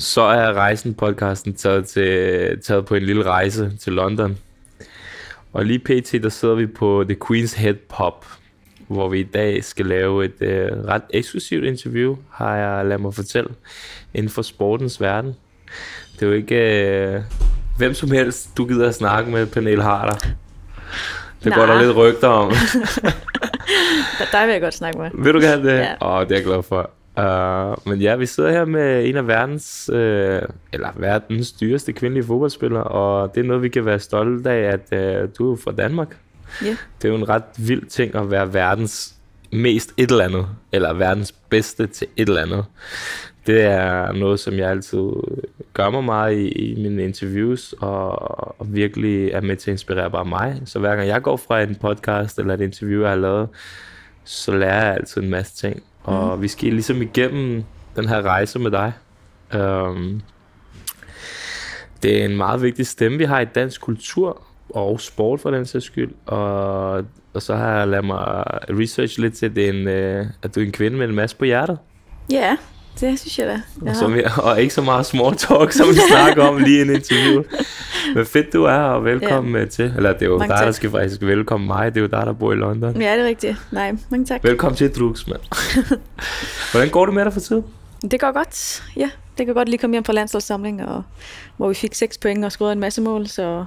så er rejsen podcasten taget, til, taget på en lille rejse til London. Og lige pt. der sidder vi på The Queen's Head Pop, hvor vi i dag skal lave et øh, ret eksklusivt interview, har jeg ladet mig fortælle, inden for sportens verden. Det er jo ikke øh, hvem som helst, du gider at snakke med, Pernille Harder. Det går der lidt rygter om. Der vil jeg godt snakke med. Vil du gerne det? Ja. Åh, det er jeg glad for. Uh, men ja, vi sidder her med en af verdens, uh, eller verdens dyreste kvindelige fodboldspillere, og det er noget, vi kan være stolte af, at uh, du er fra Danmark. Ja. Det er jo en ret vild ting at være verdens mest et eller andet, eller verdens bedste til et eller andet. Det er noget, som jeg altid gør mig meget i, i mine interviews, og, og virkelig er med til at inspirere bare mig. Så hver gang jeg går fra en podcast eller et interview, jeg har lavet, så lærer jeg altid en masse ting. Og mm. vi skal ligesom igennem den her rejse med dig. Um, det er en meget vigtig stemme, vi har i dansk kultur og sport for den sags skyld. Og, og så har jeg ladet mig research lidt til, at, det er en, øh, at du er en kvinde med en masse på hjertet. Ja, det synes jeg da. Jeg Og, som vi, og ikke så meget small talk, som vi snakker om lige i en interview. Men fedt du er, og velkommen ja. til. Eller det er jo Mange dig, der tak. skal faktisk velkommen mig. Det er jo dig, der bor i London. Ja, det er rigtigt. Nej, mange tak. Velkommen til Drugs, mand. Hvordan går det med dig for tiden? Det går godt. Ja, det kan godt lige komme hjem fra landsholdssamling, og, hvor vi fik 6 point og scorede en masse mål, så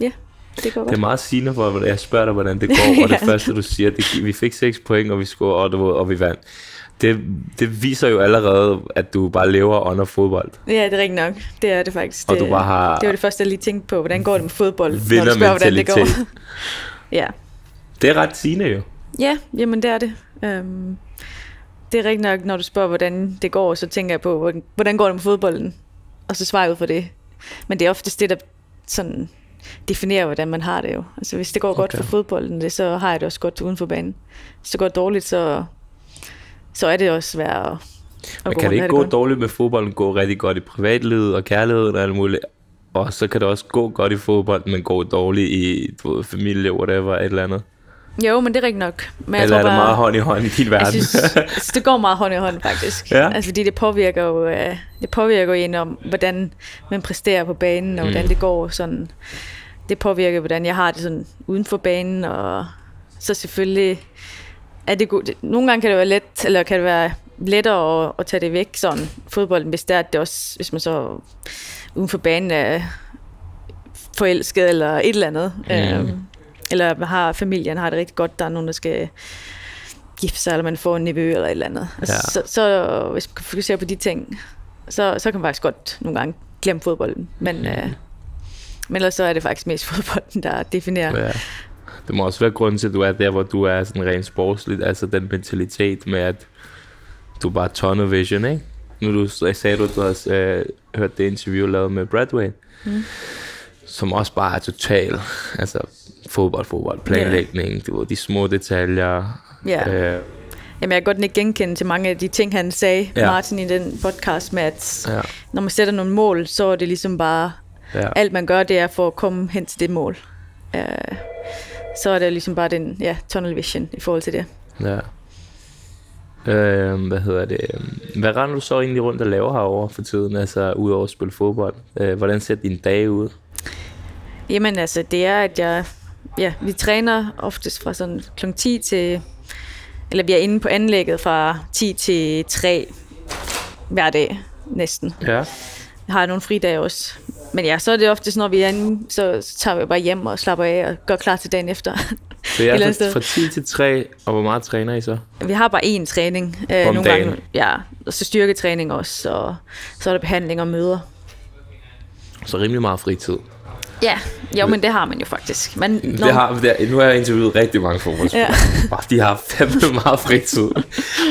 ja, det går Det godt. er meget sigende for, at jeg spørger dig, hvordan det går, og det Ja. første, du siger, det, vi fik 6 point, og vi scorede, og, og vi vandt. Det, det viser jo allerede, at du bare lever under fodbold. Ja, det er rigtigt nok. Det er det faktisk. Og det, du bare har det var det første, jeg lige tænkte på. Hvordan går det med fodbold, når du spørger, hvordan det går? ja. Det er ret sigende jo. ja, jamen det er det. Um, det er rigtigt nok, når du spørger, hvordan det går, så tænker jeg på, hvordan- går det med fodbolden? Og så svarer jeg ud for det. Men det er oftest det, der sådan definerer, hvordan man har det jo. Altså hvis det går okay. godt for fodbolden, det, så har jeg det også godt uden for banen. Hvis det går dårligt, så, så er det også svært at, at Men kan det ikke have gå godt. dårligt med fodbolden, gå rigtig godt i privatlivet og kærligheden og alt muligt? Og så kan det også gå godt i fodbold, men gå dårligt i ved, familie, whatever, et eller andet. Jo, men det er rigtigt nok. Men jeg Eller er tror det bare, meget hånd i hånd i din Jeg verden? synes, altså, det går meget hånd i hånd, faktisk. Ja. Altså, fordi det påvirker jo, øh, det påvirker jo en om, hvordan man præsterer på banen, og hvordan Mm. det går. Sådan. Det påvirker, hvordan jeg har det sådan uden for banen, og så selvfølgelig er det godt. Nogle gange kan det være let, eller kan det være lettere at, at tage det væk, sådan fodbolden, hvis det er, at det også, hvis man så uden for banen er forelsket, eller et eller andet. Mm. Øhm, eller har familien har det rigtig godt, der er nogen, der skal gifte sig, eller man får en nevø eller et eller andet. Altså, Ja. så, så hvis man kan fokusere på de ting, så, så kan man faktisk godt nogle gange glemme fodbolden. Men, Mm. øh, men ellers så er det faktisk mest fodbolden, der definerer. Ja. Det må også være grunden til, at du er der, hvor du er sådan rent sportsligt. Altså den mentalitet med, at du bare tunnel vision, ikke? Nu du sagde, du, du har øh, hørt det interview lavet med Bradway, Mm. som også bare er total, altså fodbold, fodbold, planlægning, du ved, de små detaljer. Ja. Øh, Jamen, jeg kan godt ikke genkende til mange af de ting, han sagde, Ja. Martin, i den podcast med, at ja, når man sætter nogle mål, så er det ligesom bare, ja. alt man gør, det er for at komme hen til det mål. Øh, så er det ligesom bare den, ja, tunnel vision i forhold til det. Ja. Øh, hvad hedder det? Hvad render du så egentlig rundt og laver herovre for tiden, altså udover at spille fodbold? Øh, hvordan ser dine dage ud? Jamen altså, det er, at jeg, ja, vi træner oftest fra sådan kl. 10 til, eller vi er inde på anlægget fra 10 til 3 hver dag næsten. Ja. Jeg har nogle fridage også. Men ja, så er det oftest, når vi er inde, så, så tager vi bare hjem og slapper af og gør klar til dagen efter. Så jeg er fra, fra 10 til 3, og hvor meget træner I så? vi har bare én træning. Øh, Om dagen? gange, ja, og så styrketræning også, og så er der behandling og møder. Så rimelig meget fritid. Ja, jo, men det har man jo faktisk. Man, når, Det har, det, nu har jeg interviewet rigtig mange fodboldspillere. Ja. De har fandme meget fritid.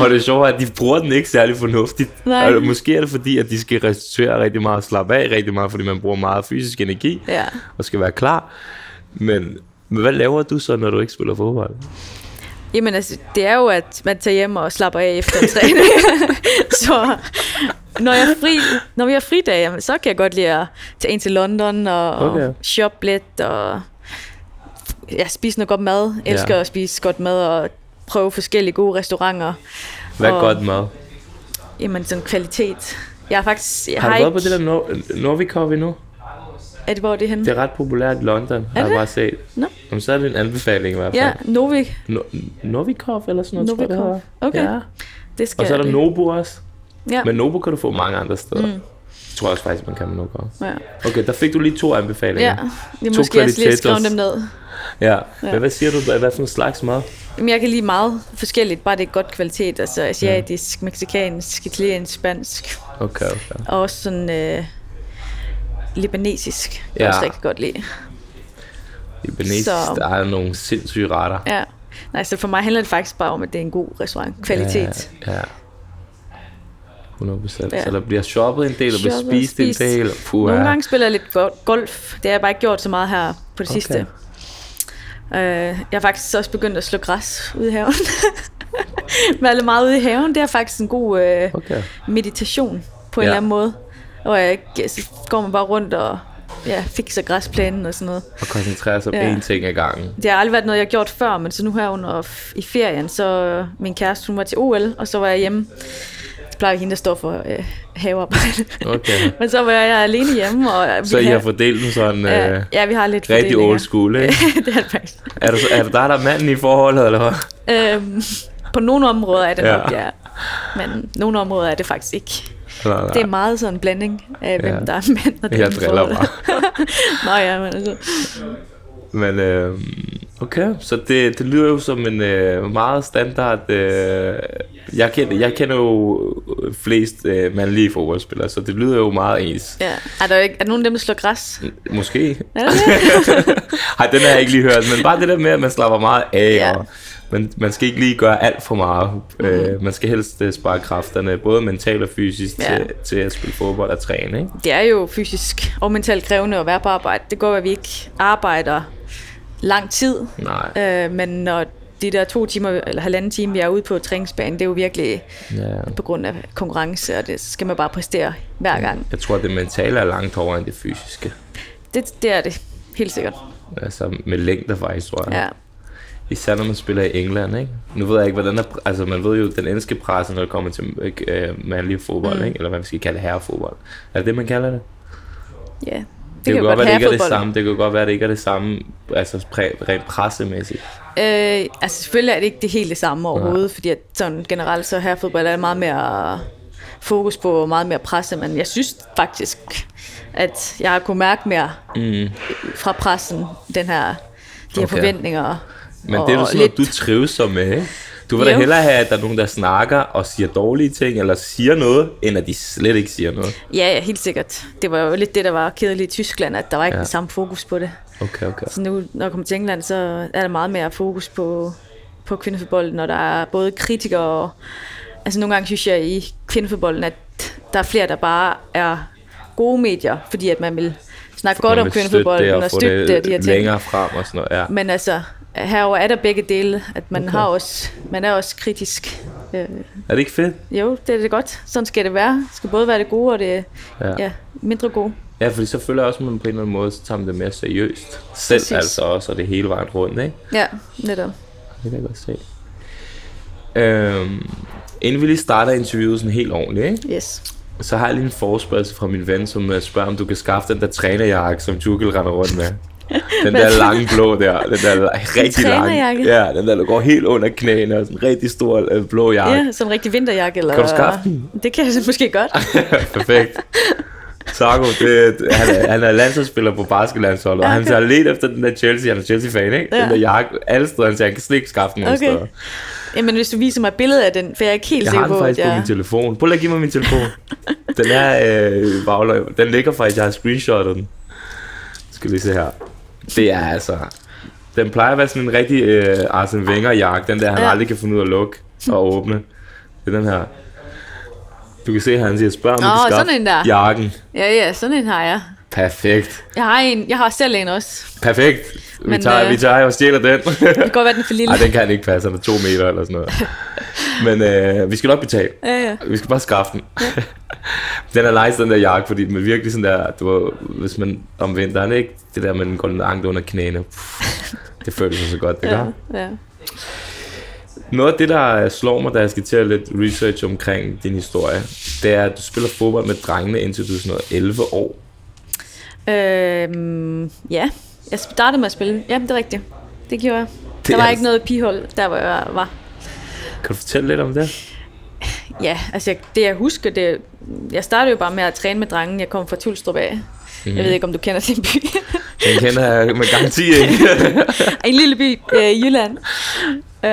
Og det er sjovt, at de bruger den ikke særlig fornuftigt. Nej. Altså, måske er det fordi, at de skal restituere rigtig meget og slappe af rigtig meget, fordi man bruger meget fysisk energi Ja. og skal være klar. Men, men hvad laver du så, når du ikke spiller fodbold? Jamen altså, det er jo, at man tager hjem og slapper af efter en træning. så når, jeg er fri, når vi har fridag, jamen, så kan jeg godt lide at tage ind til London og, Okay. og shoppe lidt og ja, spise noget godt mad. Jeg elsker Ja. at spise godt mad og prøve forskellige gode restauranter. Hvad er godt mad? Jamen sådan kvalitet. Jeg har faktisk... Jeg Har har, du været ikke... på det der Nor- Novikov endnu? Er det, hvor er det henne? Det er ret populært i London, har jeg det? bare set. Nå. Jamen, så er det en anbefaling i hvert fald. Ja, Novik. No- Novikov eller sådan noget, tror jeg, det Novikov. Okay. Ja. Det skal Og så er der jeg- Nobu også. Ja. Men Nobu kan du få mange andre steder. Mm. Jeg tror også faktisk, man kan med Nobu. ja. Okay, der fik du lige to anbefalinger. Ja, jeg To måske også lige skrive dem ned. ja. Ja. Men hvad siger du? Hvad for en slags mad? Jamen, jeg kan lide meget forskelligt, bare det er godt kvalitet. Altså asiatisk, meksikansk, italiensk, spansk. Okay, okay. Og også sådan øh, libanesisk. Det Ja. ja. også rigtig godt lide. Libanesisk, Så- der er nogle sindssyge retter. Ja. Nej, så for mig handler det faktisk bare om, at det er en god restaurant. Kvalitet. Ja, ja. 100 procent. Ja. Så der bliver shoppet en del, og bliver og spist en spist. del. Puh, Nogle gange spiller jeg lidt go- golf. Det har jeg bare ikke gjort så meget her på det Okay. sidste. Uh, jeg har faktisk også begyndt at slå græs ude i haven. Være meget ude i haven, det er faktisk en god uh, Okay. meditation på en Ja. eller anden måde. Og jeg, så går man bare rundt og ja, fikser græsplænen og sådan noget. Og koncentrere sig på Ja. én ting ad gangen. Det har aldrig været noget, jeg har gjort før, men så nu her under i ferien, så min kæreste, hun var til OL, og så var jeg hjemme. Plejer hende, der står for øh, havearbejde. Okay. men så var jeg alene hjemme. Og Så vi I har fordelt den sådan øh, ja, vi har lidt rigtig old school, ikke? det er det faktisk. Er, du, så- er det dig, der er manden i forholdet, eller hvad? Øhm, på nogle områder er det Ja. nok, ja. Men nogle områder er det faktisk ikke. Nej, nej. Det er meget sådan en blanding af, hvem Ja. der er mænd og dem Jeg driller forholdet. Nå ja, men altså. Men øh, okay, så det, det lyder jo som en øh, meget standard... Øh, jeg, kender, jeg kender jo flest øh, mandlige fodboldspillere, så det lyder jo meget ens. Ja. Er der, ikke, er der nogen af dem, der slår græs? Måske. Er det? Ej, den har jeg ikke lige hørt, men bare det der med, at man slapper meget af, Ja. og man, man skal ikke lige gøre alt for meget. Mm. Øh, man skal helst øh, spare kræfterne, både mentalt og fysisk, Ja. til, til at spille fodbold og træne. Ikke? Det er jo fysisk og mentalt krævende at være på arbejde. Det går, at vi ikke arbejder lang tid, Nej, øh, men når de der to timer eller halvanden time, vi er ude på træningsbanen, det er jo virkelig ja. på grund af konkurrence, og det skal man bare præstere hver gang. jeg tror, det mentale er langt over end det fysiske. Det, det er det, helt sikkert. Altså med længder faktisk, tror jeg. Ja. Især når man spiller i England, ikke? Nu ved jeg ikke, hvordan er, altså man ved jo, den engelske presse, når det kommer til øh, mandlig fodbold, mm. ikke? Eller hvad vi skal kalde herrefodbold. Er det det, man kalder det? ja. Det, Det, kan godt være, det ikke er det samme. Det kan godt være, det ikke er det samme, altså præ, rent pressemæssigt. Øh, altså selvfølgelig er det ikke det helt det samme overhovedet, fordi at sådan generelt så her fodbold er meget mere fokus på, meget mere presse, men jeg synes faktisk, at jeg har kunne mærke mere Mm. fra pressen, den her, de her Okay. forventninger. Men det er jo sådan noget, du trives så med, ikke? Du vil da Jo. hellere have, at der er nogen, der snakker og siger dårlige ting, eller siger noget, end at de slet ikke siger noget. Ja, ja, helt sikkert. Det var jo lidt det, der var kedeligt i Tyskland, at der var ikke Ja. den samme fokus på det. Okay, okay. Så nu, når jeg kommer til England, så er der meget mere fokus på, på kvindefodbolden, og der er både kritikere og... Altså nogle gange synes jeg i kvindefodbolden, at der er flere, der bare er gode medier, fordi at man vil snakke godt om kvindefodbolden og, støtte det, og de her det ting. længere frem og sådan noget. Ja. Men altså, herover er der begge dele, at man, Okay. har også, man er også kritisk. Øh, Er det ikke fedt? jo, det er det godt. Sådan skal det være. Det skal både være det gode og det Ja. ja, mindre gode. Ja, fordi så føler jeg også, at man på en eller anden måde så tager man det mere seriøst. Selv Præcis. altså også, og det hele vejen rundt, ikke? Ja, netop. Det kan jeg godt se. Øhm, inden vi lige starter interviewet sådan helt ordentligt, ikke? Yes. så har jeg lige en forespørgsel fra min ven, som øh, spørger, om du kan skaffe den der trænerjakke, som Jukkel render rundt med. Den der lange blå der, den der rigtig trænerjakke? Ja, den der, går helt under knæene, og sådan en rigtig stor øh, blå jakke. Ja, sådan en rigtig vinterjakke. Eller... Kan du skaffe den? Det kan jeg så måske godt. Perfekt. Sago, det, han, er, han er landsholdsspiller på basketlandsholdet, og han Okay. har let efter den der Chelsea, han er Chelsea-fan, ikke? Ja. Den der jakke, alle steder, han siger, han kan slet ikke skaffe den Okay. steder. Jamen, hvis du viser mig et billede af den, for jeg er ikke helt Jeg sikker har den på, faktisk at på jeg... min telefon. Prøv lige at give mig min telefon. Den er øh, bagløg. Den ligger faktisk, jeg har screenshotet den. Skal vi se her. Det er altså... Den plejer at være sådan en rigtig øh, Arsene Wenger-jakke. Den der, han Ja. aldrig kan finde ud af at lukke og åbne. Det er den her. Du kan se, at han siger, spørg om Nå, du kan sådan en der. jakken. Ja, ja, sådan en har jeg. Perfekt. Jeg har en, jeg har selv en også. Perfekt. Vi Men, tager, øh, vi tager og stjæler den. Det kan godt være, den er for lille. Nej, den kan ikke passe. Den er to meter eller sådan noget. Men øh, vi skal nok betale. Ja, ja. Vi skal bare skaffe den. den er nice, den der jakke, fordi den er virkelig sådan der, du hvis man om vinteren, ikke? Det der den går langt under knæene. Puh, det føles så godt, det gør. Ja, ja. Noget af det, der slår mig, da jeg skal til at lidt research omkring din historie, det er, at du spiller fodbold med drengene indtil du er sådan noget 11 år. Øhm, ja, jeg startede med at spille. Ja, det er rigtigt. Det gjorde jeg. Det Der var er- ikke noget pigehold, der hvor jeg var. Kan du fortælle lidt om det? Ja, altså jeg- det jeg husker, det jeg startede jo bare med at træne med drengen. Jeg kom fra Tulstrup af. Mhm. Mm. Jeg ved ikke, om du kender den by. Den kender jeg med garanti ikke. en lille by øh, i Jylland. Øh,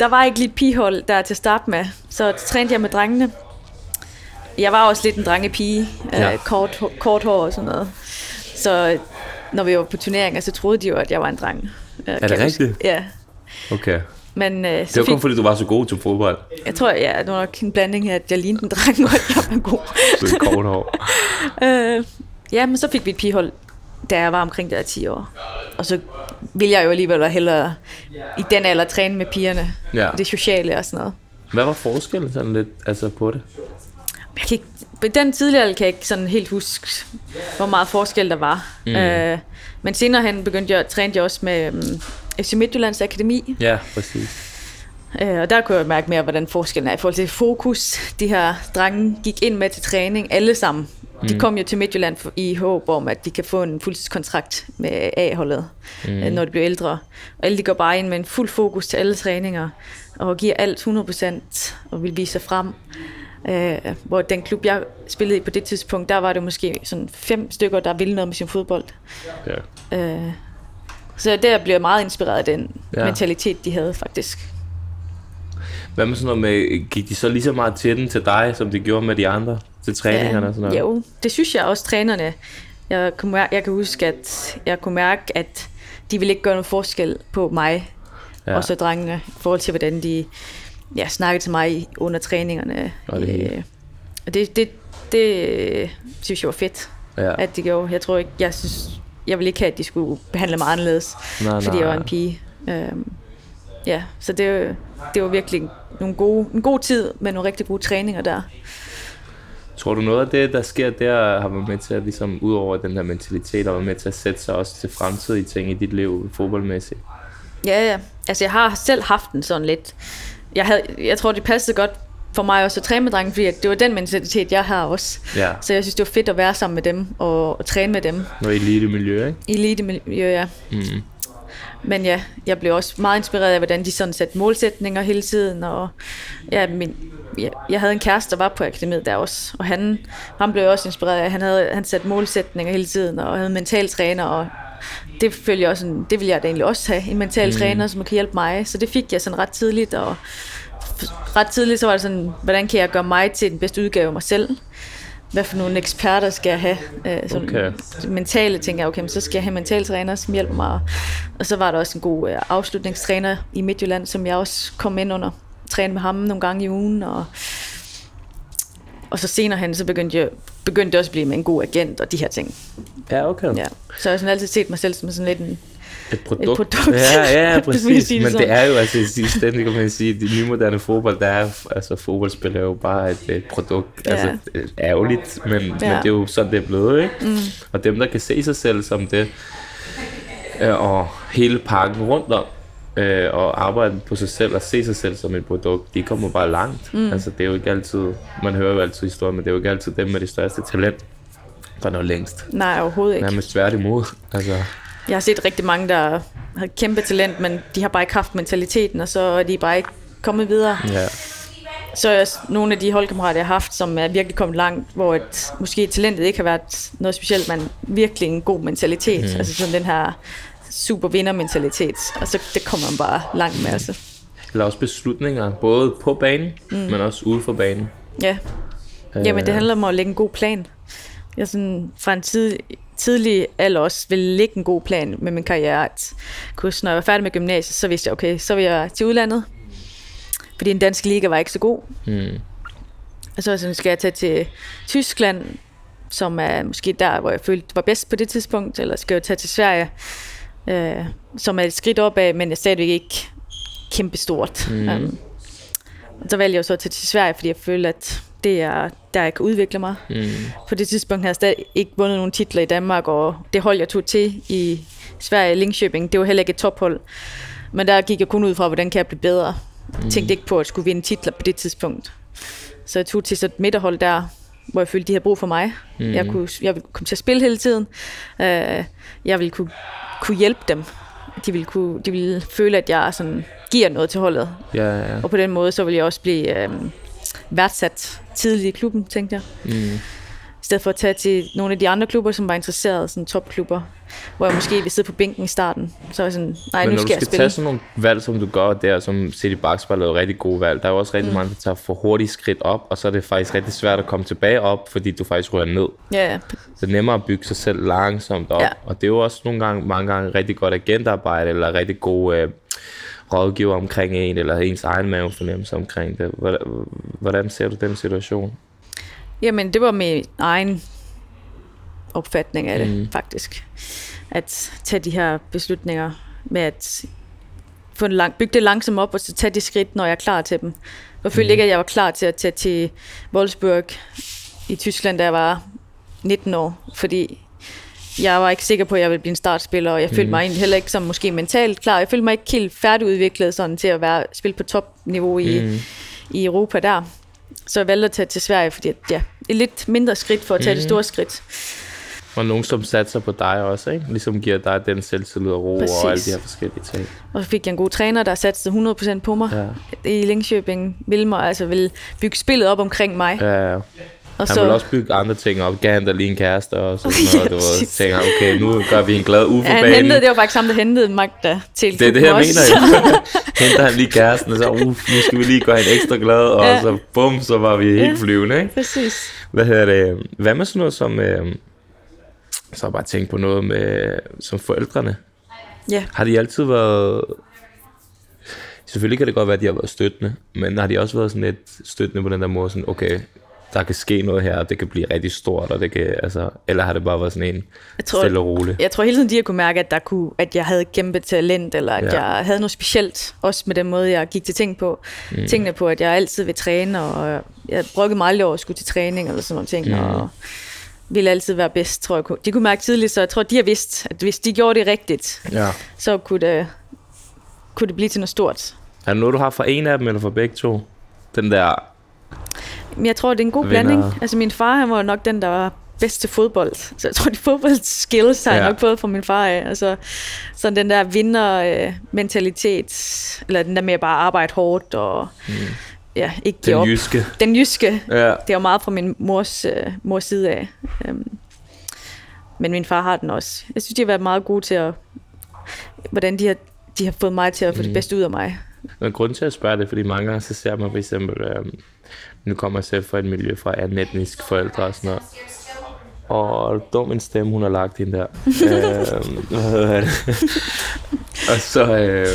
der var ikke lige et pigehold der til at starte med, så trænede jeg med drengene. Jeg var også lidt en drengepige, Ja. øh, kort, hår- kort hår og sådan noget. Så når vi var på turneringer, så troede de jo, at jeg var en dreng. Øh, kan det rigtigt? Ja. Okay. Men øh, Det var fik, kun fordi, du var så god til fodbold. jeg tror, ja, det var nok en blanding af, at jeg lignede en dreng, og at jeg var god. Så det kort hår. Øh, ja, men så fik vi et pigehold, da jeg var omkring der 10 år. Og så ville jeg jo alligevel hellere i den alder træne med pigerne. Ja. Det sociale og sådan noget. Hvad var forskellen sådan lidt altså på det? Jeg kan ikke, den tidligere kan jeg ikke sådan helt huske, hvor meget forskel der var. Mm. Øh, men senere hen begyndte jeg, trænede jeg også med um, FC Midtjyllands Akademi. Ja, præcis. Øh, og der kunne jeg mærke mere, hvordan forskellen er i forhold til fokus. De her drenge gik ind med til træning, alle sammen. De kom jo til Midtjylland i håb om, at de kan få en fuldtidskontrakt med A-holdet, mm. når de bliver ældre. Og alle de går bare ind med en fuld fokus til alle træninger, og giver alt 100% og vil vise sig frem. Øh, hvor den klub, jeg spillede i på det tidspunkt, der var det måske sådan fem stykker, der ville noget med sin fodbold. Ja. Øh, så der blev jeg meget inspireret af den Ja. ja. mentalitet, de havde faktisk. Hvad med sådan noget med, gik de så lige så meget til den til dig, som de gjorde med de andre? Til træningerne og sådan noget? Jo, det synes jeg også, trænerne. Jeg, kunne mærke, jeg kan huske, at jeg kunne mærke, at de ville ikke gøre nogen forskel på mig Ja. ja. og så drengene, i forhold til, hvordan de ja, snakkede til mig under træningerne. Og det. Øh, Og det, det, det synes jeg var fedt, Ja. at de gjorde. Jeg tror ikke, jeg synes, jeg ville ikke have, at de skulle behandle mig anderledes, Nej, fordi jeg var nej. en pige. Øhm, ja, så det, det var virkelig nogle gode, en god tid med nogle rigtig gode træninger der. Tror du noget af det, der sker der, har været med til at ligesom, ud over den der mentalitet, har været med til at sætte sig også til fremtidige ting i dit liv, fodboldmæssigt? Ja, ja. Altså, jeg har selv haft den sådan lidt. Jeg, havde, jeg tror, det passede godt for mig også at træne med drengen, fordi at det var den mentalitet, jeg har også. Ja, Så jeg synes, det var fedt at være sammen med dem og, og træne med dem noget elite miljø, ikke? i elite miljø, ja. Mm. Men ja, jeg blev også meget inspireret af, hvordan de sådan satte målsætninger hele tiden. Og ja, min, jeg, jeg havde en kæreste, der var på akademiet der også. Og han, han blev også inspireret af, han havde han satte målsætninger hele tiden, og havde mental træner. Og det følger også, sådan, det vil jeg da egentlig også have, en mental mm. træner, som kan hjælpe mig. Så det fik jeg sådan ret tidligt, og ret tidligt så var det sådan, hvordan kan jeg gøre mig til den bedste udgave af mig selv? Hvad for nogle eksperter skal jeg have? Øh, sådan Okay. mentale tænker jeg, okay, men så skal jeg have mentaltræner, som hjælper mig. Og så var der også en god øh, afslutningstræner i Midtjylland, som jeg også kom ind under. Træne med ham nogle gange i ugen. Og, og så senere hen, så begyndte jeg begyndte også at blive med en god agent og de her ting. Ja, okay. Ja. Så jeg har sådan altid set mig selv som sådan lidt en... Et produkt. produkt. Ja, ja, præcis. det Men det er jo altså i sidste ende, kan man sige, det nymoderne fodbold, der er, altså fodboldspil er jo bare et, et produkt. Ja. Altså øh, ærgerligt, men, ja. men det er jo sådan, det er blevet, ikke? Mm. Og dem, der kan se sig selv som det, øh, og hele pakken rundt om, øh, og arbejde på sig selv og se sig selv som et produkt, de kommer bare langt. Mm. Altså det er jo ikke altid, man hører jo altid historier, men det er jo ikke altid dem med det største talent, der når længst. Nej, overhovedet ikke. Nærmest tværtimod. Altså, Jeg har set rigtig mange, der har kæmpe talent, men de har bare ikke haft mentaliteten, og så er de bare ikke kommet videre. ja. Så er nogle af de holdkammerater, jeg har haft, som er virkelig kommet langt, hvor et, måske talentet ikke har været noget specielt, men virkelig en god mentalitet. Mm. Altså sådan den her super vindermentalitet. Og så det kommer man bare langt med, altså. Eller også beslutninger, både på banen, mm. men også ude for banen. Ja. Jamen, det Øh, handler om at lægge en god plan. Jeg sådan, fra en tid, tidlig alder også ville lægge en god plan med min karriere. At huske, når jeg var færdig med gymnasiet, så vidste jeg, okay, så vil jeg til udlandet. Fordi den danske liga var ikke så god. Mm. Og så sådan, skal jeg tage til Tyskland, som er måske der, hvor jeg følte var bedst på det tidspunkt, eller skal jeg tage til Sverige, øh, som er et skridt opad, men er stadigvæk ikke kæmpestort. Mhm. Um, så valgte jeg jo så tage til Sverige, fordi jeg følte, at det er der, jeg kan udvikle mig. Mm. På det tidspunkt havde jeg stadig ikke vundet nogen titler i Danmark, og det hold, jeg tog til i Sverige, Linköping, det var heller ikke et tophold. Men der gik jeg kun ud fra, hvordan kan jeg blive bedre. Mm. Tænkte ikke på at skulle vinde titler på det tidspunkt. Så jeg tog til så et midterhold der, hvor jeg følte, de havde brug for mig. Mm. Jeg, kunne, jeg ville komme til at spille hele tiden. Uh, jeg ville kunne, kunne hjælpe dem. De ville, kunne, de ville føle, at jeg sådan giver noget til holdet. Ja, ja. Og på den måde, så ville jeg også blive øh, værdsat tidligt i klubben, tænkte jeg. Mm. Stedet for at tage til nogle af de andre klubber, som var interesserede, sådan topklubber, hvor jeg måske ville sidde på bænken i starten. Så var jeg sådan, nej, Men nu når skal du jeg skal spille. tage sådan nogle valg, som du gør der, som City Basketball lavede rigtig gode valg, der er jo også rigtig mm. mange, der tager for hurtigt skridt op, og så er det faktisk rigtig svært at komme tilbage op, fordi du faktisk rører ned. Ja, ja. Det er nemmere at bygge sig selv langsomt op, Ja. og det er jo også nogle gange, mange gange rigtig godt agentarbejde, eller rigtig gode øh, rådgiver omkring en, eller ens egen mavefornemmelse omkring det. Hvordan, hvordan ser du den situation? Jamen, det var min egen opfatning af det, Mm. mm. faktisk. At tage de her beslutninger med at få en lang, bygge det langsomt op, og så tage de skridt, når jeg er klar til dem. Jeg følte Mhm. ikke, at jeg var klar til at tage til Wolfsburg i Tyskland, da jeg var 19 år, fordi jeg var ikke sikker på, at jeg ville blive en startspiller, og jeg følte Mhm. mig egentlig heller ikke som måske mentalt klar. Jeg følte mig ikke helt færdigudviklet sådan, til at være, spille på topniveau i, Mm. i Europa der. Så jeg valgte at tage til Sverige, fordi ja, et lidt mindre skridt for at tage mm. det Mhm. store skridt. Og nogen, som satser på dig også, ikke? Ligesom giver dig den selvtillid og ro Præcis. og alle de her forskellige ting. Og så fik jeg en god træner, der satte 100% på mig Ja. i Linköping. Ville mig, altså ville bygge spillet op omkring mig. Ja, og han så, vil også bygge andre ting op. Gav han dig lige en kæreste og sådan Ja, noget. Du ved, tænker, okay, nu gør vi en glad uge ja, han banen. hentede, det var faktisk ham, der hentede Magda til Det er det, jeg mener. Henter han lige kæresten, og så, uh, nu skal vi lige gøre hende ekstra glad, og Ja. så bum, så var vi helt flyvende, ikke? Præcis. Hvad hedder det? Hvad med sådan noget som... Øh, så har jeg bare tænkt på noget med som forældrene. Ja. Har de altid været... Selvfølgelig kan det godt være, at de har været støttende, men har de også været sådan lidt støttende på den der måde, sådan, okay, der kan ske noget her, og det kan blive rigtig stort, og det kan, altså, eller har det bare været sådan en Jeg tror, stille og roligt? jeg tror hele tiden, de har kunne mærke, at, der kunne, at jeg havde kæmpe talent, eller at Ja. ja. jeg havde noget specielt, også med den måde, jeg gik til ting på. Mm. Tingene på, at jeg altid vil træne, og jeg brokkede mig aldrig over at skulle til træning, eller sådan nogle ting, Mm. mm. og ville altid være bedst, tror jeg. De kunne mærke tidligt, så jeg tror, de har vidst, at hvis de gjorde det rigtigt, Ja. så kunne det, kunne det blive til noget stort. Er det noget, du har fra en af dem, eller fra begge to? Den der... Men jeg tror, det er en god Vinder. blanding. Altså min far, han var nok den, der var bedst til fodbold. Så jeg tror, de fodboldskills har jeg Ja. nok fået fra min far af. Altså, sådan den der vinder-mentalitet, eller den der med at bare arbejde hårdt og Mm. ja, ikke give Den op. jyske. Den jyske, Ja. det var meget fra min mors, øh, mors side af. Um, men min far har den også. Jeg synes, de har været meget gode til at... Hvordan de har, de har fået mig til at få Mm. det bedste ud af mig. Men grunden til at spørge det, fordi mange gange så ser man for eksempel, øhm, nu kommer jeg selv fra et miljø fra anden etnisk forældre og sådan noget. Og dum en stemme, hun har lagt hende der. øhm, hvad hedder det? og så, øh,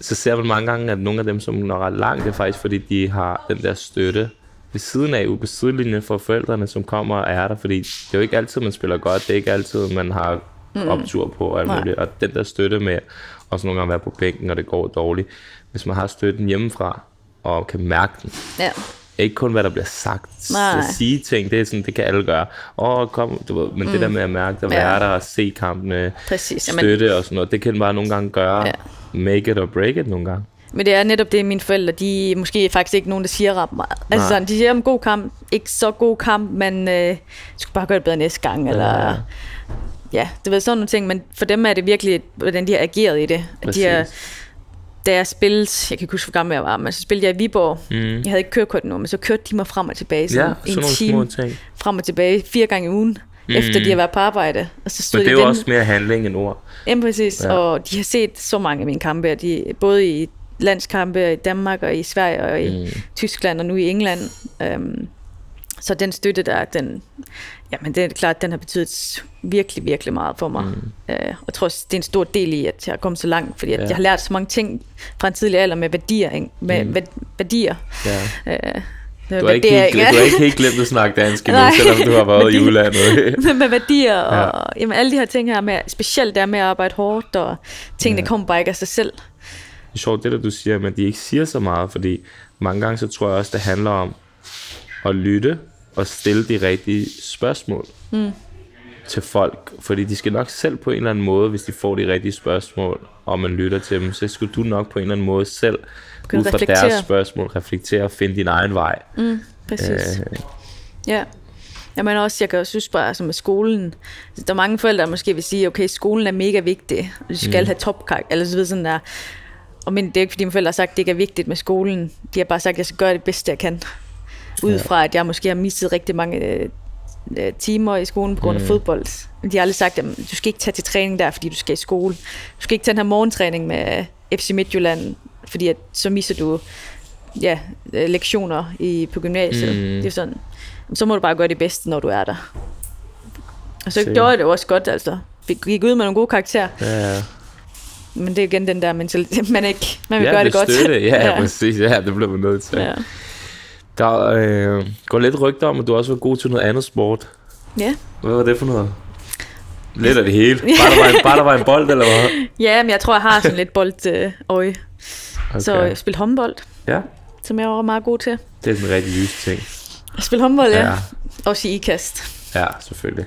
så ser man mange gange, at nogle af dem, som når ret langt, det er faktisk fordi, de har den der støtte ved siden af, ude på sidelinjen for forældrene, som kommer og er der, fordi det er jo ikke altid, man spiller godt, det er ikke altid, man har mm. optur på og alt muligt. Og den der støtte med også nogle gange være på bænken, og det går dårligt. Hvis man har støtten hjemmefra, og kan mærke den, Ja. Ikke kun hvad der bliver sagt, Nej. at sige ting, det er sådan, det kan alle gøre. Åh, oh, kom, du ved, men mm. det der med at mærke, at Ja. være der og se kampene, Præcis. Jamen, støtte og sådan noget, det kan bare nogle gange gøre, Ja. make it or break it nogle gange. Men det er netop det, mine forældre, de er måske faktisk ikke nogen, der siger ret meget. Altså Nej. sådan, de siger om god kamp, ikke så god kamp, men øh, skal bare gøre det bedre næste gang, eller Ja. ja, ja det ved sådan nogle ting, men for dem er det virkelig, hvordan de har ageret i det. At De har, Præcis. Da jeg spillede, jeg kan ikke huske, hvor gammel jeg var, men så spillede jeg i Viborg. Mm. Jeg havde ikke kørekort nu, men så kørte de mig frem og tilbage, Ja, sådan sådan nogle time ting. frem og tilbage, fire gange i ugen, mm. efter de har været på arbejde. Og så stod Men det er jo også mere handling end ord. Jamen præcis, Ja. ja. og de har set så mange af mine kampe, og de, både i landskampe i Danmark og i Sverige og i mm. Tyskland og nu i England. Um, så den støtte der, den, jamen det er klart, den har betydet virkelig, virkelig meget for mig. Mm. Uh, og jeg tror også, det er en stor del i, at jeg er kommet så langt, fordi Ja. jeg har lært så mange ting fra en tidlig alder med værdier. Ikke? Med Mm. værdier. Ja. Uh, Du har, ikke helt, du har ikke helt glemt at snakke dansk endnu, selvom du har været i udlandet. med, værdier og Ja. ja. jamen, alle de her ting her, med, specielt der med at arbejde hårdt, og tingene Ja. ja. kommer bare ikke af sig selv. Det er sjovt, det der du siger, men de ikke siger så meget, fordi mange gange så tror jeg også, det handler om at lytte og stille de rigtige spørgsmål mm. Til folk. Fordi de skal nok selv på en eller anden måde, hvis de får de rigtige spørgsmål, og man lytter til dem, så skulle du nok på en eller anden måde selv Begynde ud fra reflektere. deres spørgsmål, reflektere og finde din egen vej. Mm, præcis. Øh, Ja. Jeg mener også, jeg kan også synes bare, altså med skolen, der er mange forældre, der måske vil sige, okay, skolen er mega vigtig, og du skal mm. have topkarakter, eller så videre sådan der. Og men det er ikke, fordi mine forældre har sagt, at det ikke er vigtigt med skolen. De har bare sagt, at jeg skal gøre det bedste, jeg kan. Ud fra, at jeg måske har mistet rigtig mange øh, timer i skolen på grund af mm. fodbold. De har aldrig sagt, at du skal ikke tage til træning der, fordi du skal i skole. Du skal ikke tage den her morgentræning med FC Midtjylland, fordi at, så misser du ja, øh, lektioner i, på gymnasiet. Mm. Det er sådan, så må du bare gøre det bedste, når du er der. Og så Sikkert. gjorde jeg det jo også godt, altså. Vi gik ud med nogle gode karakterer, ja, men det er igen den der mentalitet, man ikke, man vil ja, gøre det godt. Støtte. Ja, ja, ja. præcis. Ja, det bliver man nødt til. ja. Der øh, går lidt rygter om, at du også var god til noget andet sport. ja. Hvad var det for noget? Lidt af det hele. Bare der var en, bare der var en bold, eller hvad? Ja, men jeg tror, jeg har sådan lidt boldøje. Øh, okay. Så jeg spillede håndbold, Ja, som jeg var meget god til. det er sådan en rigtig lys ting. Jeg spillede håndbold, ja. Ja. Også i ikast. Ja, selvfølgelig.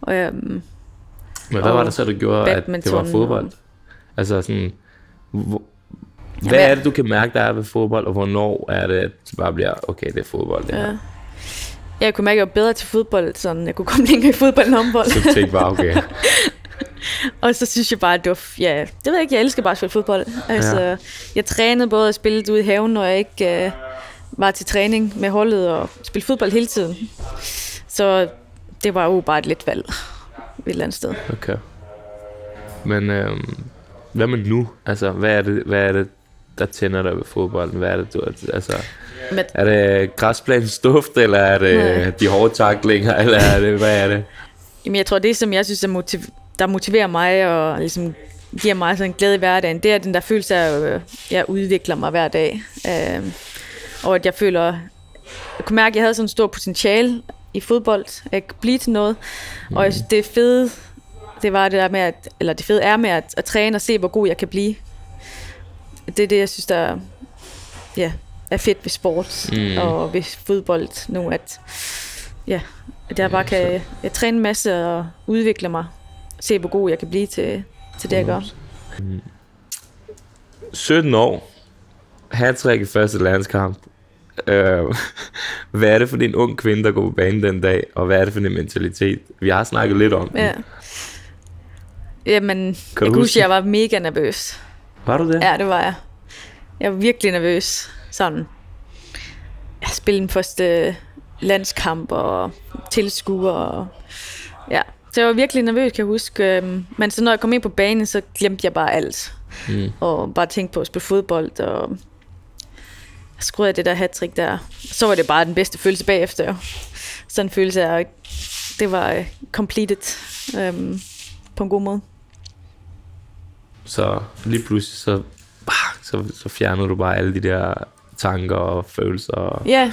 Og, øhm, Men hvad Og var det så, der gjorde, at det var fodbold? Altså sådan... Hvad er det, du kan mærke, der er ved fodbold, og hvornår er det, at det bare bliver, okay, det er fodbold, det her. ja. Jeg kunne mærke, at jeg var bedre til fodbold, sådan jeg kunne komme længere i fodbold end håndbold. Så tænkte bare, okay, Og så synes jeg bare, at det var, ja, det ved jeg ikke, jeg elsker bare at spille fodbold. Altså, Ja. jeg trænede både og spillede ude i haven, når jeg ikke øh, var til træning med holdet, og spille fodbold hele tiden. Så det var jo bare et let valg et eller andet sted. okay. Men øhm, hvad med nu? Altså, hvad er det, hvad er det der tænder dig ved fodbolden? Hvad er det, du, altså, Men, er det græsplanens duft, eller er det Nej. de hårde taklinger, eller er det, hvad er det? jamen, jeg tror, det som jeg synes, er motiv- der motiverer mig og ligesom giver mig sådan en glæde i hverdagen, det er den der følelse af, at øh, jeg udvikler mig hver dag. Øh, og at jeg føler, jeg kunne mærke, at jeg havde sådan en stor potentiale i fodbold, at jeg kunne blive til noget. Og jeg synes, det er fede, det var det der med, at, eller det fede er med at, at træne og se, hvor god jeg kan blive. Det er det, jeg synes, der ja, er fedt ved sport Mm. mm. og ved fodbold nu, at, ja, at jeg bare kan jeg træne en masse og udvikle mig. Se, hvor god jeg kan blive til, til det, jeg gør. 17 år, hat i første landskamp. Øh, hvad er det for en ung kvinde, der går på banen den dag, og hvad er det for en mentalitet? Vi har snakket lidt om den. Ja. Jamen, Kan jeg huske, at jeg var mega nervøs. Var du det? Ja, det var jeg. Jeg var virkelig nervøs. Sådan. Jeg spillede den første landskamp og tilskuer. Og, ja. Så jeg var virkelig nervøs, kan jeg huske. Øhm, Men så når jeg kom ind på banen, så glemte jeg bare alt. Mm. Og bare tænkte på at spille fodbold. Og jeg skruede det der hat der. Så var det bare den bedste følelse bagefter. Sådan en følelse af, det var øh, completed øhm, på en god måde. Så lige pludselig, så, bah, så, så fjerner du bare alle de der tanker og følelser. Ja.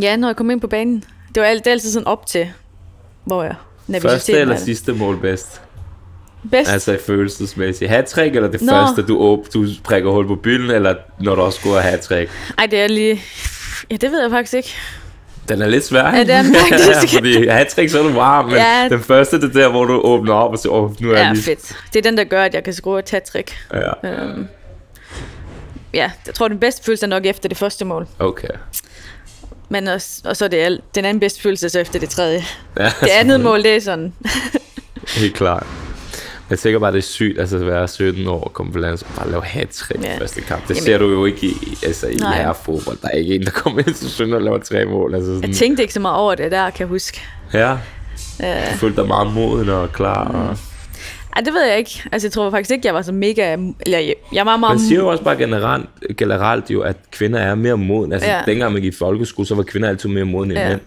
Ja, når jeg kom ind på banen. Det var alt, det er altid sådan op til, hvor jeg Første eller er sidste mål bedst? Bedst. Altså følelsesmæssigt. Hat-trick, eller det Nå. første, du, åb, du prikker hul på bylden, eller når du også scorer hat-trick? Ej, det er lige... Ja, det ved jeg faktisk ikke. Den er lidt svær. Ja, det er den faktisk. ja, fordi hat-trick, så er du varm, men Ja. den første, det er der, hvor du åbner op og siger, åh, nu er jeg Ja, lige... fedt. Det er den, der gør, at jeg kan score et hat-trick. Ja, Øhm, ja, jeg tror, den bedste følelse er nok efter det første mål. okay. Men også, og så er det alt. Den anden bedste følelse så efter det tredje. Ja, Det andet mål, det er sådan... Helt klart. Jeg tænker bare, det er sygt altså, at være 17 år og komme på landet og bare lave hat-trick ja. Første kamp. Det Jamen- ser du jo ikke i, altså, i herrefodbold. Der er ikke en, der kommer ind til 17 og laver tre mål. Altså, sådan, Jeg tænkte ikke så meget over det der, kan jeg huske. Ja, Øh, du følte dig meget moden og klar. Og... ej, det ved jeg ikke. Altså, jeg tror faktisk ikke, jeg var så mega... Eller, jeg, jeg var meget... Man siger jo også bare generelt, generelt jo, at kvinder er mere moden. Altså. Ja. dengang man gik i folkeskole, så var kvinder altid mere moden end Ja. mænd.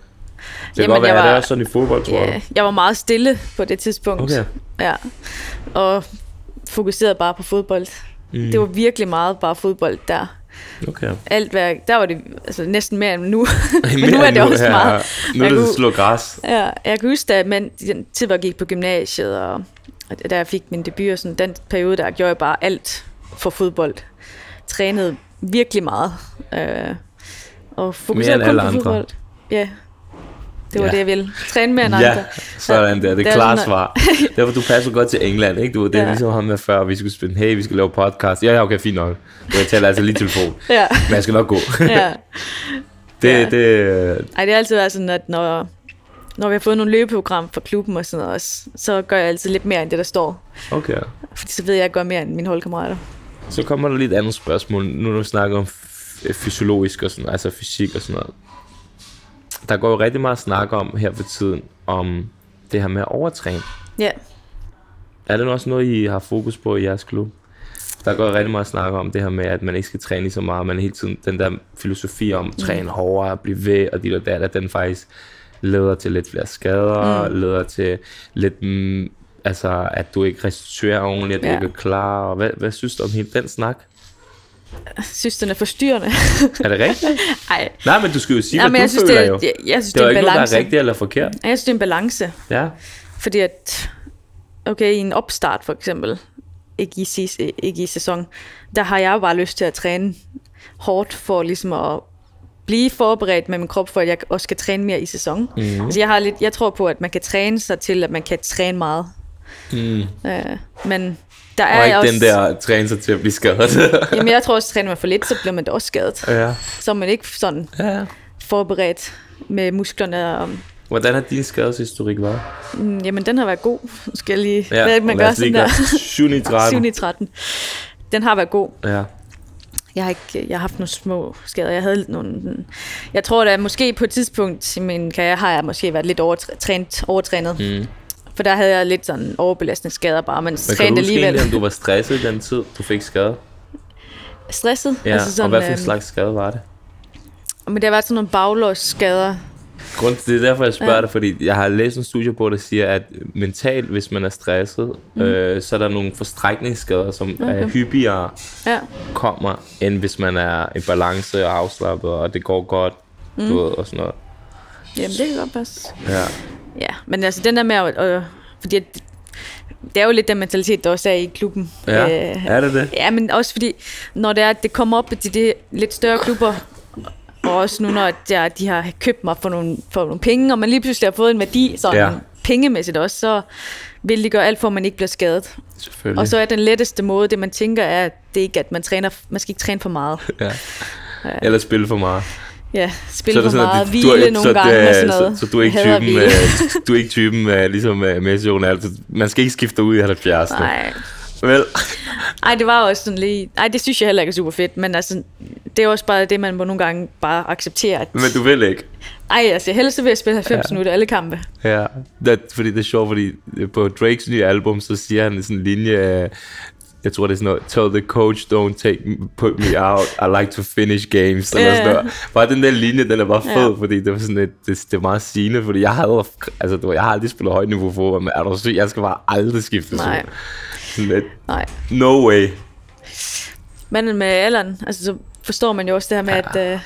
Det kan Jamen, godt være, jeg at det var- er sådan i fodbold, tror Ja, jeg var meget stille på det tidspunkt. Okay. Ja. Og fokuserede bare på fodbold. Mm. Det var virkelig meget bare fodbold der. Okay. Alt hvad, der var det altså, næsten mere end nu. Men Mere nu er det også ja. meget. Nu er Jeg det kunne- slå græs. Ja, jeg kan huske, at men, den tid, hvor jeg gik på gymnasiet, og, og da jeg fik min debut, og sådan, den periode, der gjorde jeg bare alt for fodbold. Trænede virkelig meget. Øh, og fokuserede kun på andre. fodbold. Ja, Det var Ja. det, jeg ville. Træne mere end Ja, andre. sådan der. Det er klart svar. Derfor du passer godt til England, ikke? Du, det er Ja. ligesom ham med før, vi skulle spille, hey, vi skal lave podcast. Ja, ja, okay, fint nok. Jeg taler altså lige telefon. Ja, Men jeg skal nok gå. ja. Det, Ja. det, Ej, det er altid været sådan, at når, når vi har fået nogle løbeprogram fra klubben og sådan noget også, så gør jeg altid lidt mere end det, der står. okay. Fordi så ved jeg, at jeg gør mere end mine holdkammerater. Så kommer der lidt andet spørgsmål. Nu når du snakker om fysiologisk og sådan altså fysik og sådan noget. Der går jo rigtig meget snak om her for tiden, om det her med at overtræne. Ja, Er det også noget, I har fokus på i jeres klub? Der går jo rigtig meget snak om det her med, at man ikke skal træne lige så meget, men hele tiden den der filosofi om at træne hårdere, blive ved, og dit og dat, at den faktisk leder til lidt flere skader, mm. leder til lidt, mm, altså at du ikke restituerer ordentligt, at du Ja. ikke er klar, og hvad, hvad synes du om hele den snak? Jeg synes, den er forstyrrende. Er det rigtigt? Ej, Nej, men du skal jo sige, Nej, hvad du synes, føler det er, jo. jeg, jeg synes, Det det er er jo ikke noget, der balance. er rigtigt eller forkert. Jeg synes, det er en balance. Ja, Fordi at, okay, i en opstart for eksempel, ikke i, sis- ikke i sæson, der har jeg jo bare lyst til at træne hårdt for ligesom at blive forberedt med min krop, for at jeg også skal træne mere i sæson. Mm. Altså jeg, har lidt, jeg tror på, at man kan træne sig til, at man kan træne meget. Mm. Øh, men der og er ikke også... den der træne sig til at blive skadet. Jamen jeg tror også, at træner man for lidt, så bliver man da også skadet. ja. Så er man ikke sådan ja. forberedt med musklerne. Og, Hvordan har din skadeshistorik været? mm, jamen den har været god. Skal jeg lige... Ja, hvad er det, man gør sådan der? gøre 7 i 13. 7 i 13. Den har været god. Ja. Jeg har, ikke, jeg har haft nogle små skader. Jeg havde nogle... Jeg tror da, måske på et tidspunkt i min karriere har jeg måske været lidt overtrænet, overtrænet. Mm. For der havde jeg lidt sådan overbelastende skader bare, men Men kan du alligevel. egentlig, om du var stresset i den tid, du fik skade? Stresset. Ja, altså sådan, og hvad for en øhm, slags skade var det? Men det været sådan nogle baglåsskader. Grund til det er derfor, jeg spørger ja. Ja. dig, fordi jeg har læst en studie på, der siger, at mentalt, hvis man er stresset, mm. øh, så er der nogle forstrækningsskader, som okay. er hyppigere Ja. kommer, end hvis man er i balance og afslappet, og det går godt, mm. du ved, og sådan noget. Jamen, det kan godt passe. Ja. Ja, men altså den der med at... at fordi det er jo lidt den mentalitet, der også er i klubben. Ja, Øh, er det det? Ja, men også fordi, når det er, at det kommer op til de lidt større klubber, og også nu, når der, de har købt mig for nogle, for nogle penge, og man lige pludselig har fået en værdi, sådan ja. pengemæssigt også, så vil de gøre alt for, at man ikke bliver skadet. Selvfølgelig. Og så er den letteste måde, det man tænker, er, at det ikke at man træner, man skal ikke træne for meget. Ja. Eller spille for meget. Ja, spille for sådan, at meget, du- hvile er nogle så gange og sådan noget. Så, så du er ikke typen, øh, du er ikke typen øh, ligesom øh, Messi Ronaldo. Man skal ikke skifte ud i 70. Nej. Vel? Ej, det var også sådan lige... Ej, det synes jeg heller ikke er super fedt, men altså, det er også bare det, man må nogle gange bare acceptere. At, Men du vil ikke. ej, altså, helst så vil jeg spille 90 ja. minutter alle kampe. Ja, det, fordi det er sjovt, fordi på Drakes nye album, så siger han sådan en linje, jeg tror det er sådan noget, tell the coach don't take, put me out, I like to finish games, eller Ja. sådan noget. Bare den der linje, den er bare fed, fordi det var sådan et, det, det er meget sigende, fordi jeg havde, altså du jeg har aldrig spillet højt niveau fodbold, men er du syg, jeg skal bare aldrig skifte Nej. så. Sådan lidt, Nej. no way. Men med alderen, altså, så forstår man jo også det her med, ja. at... Øh,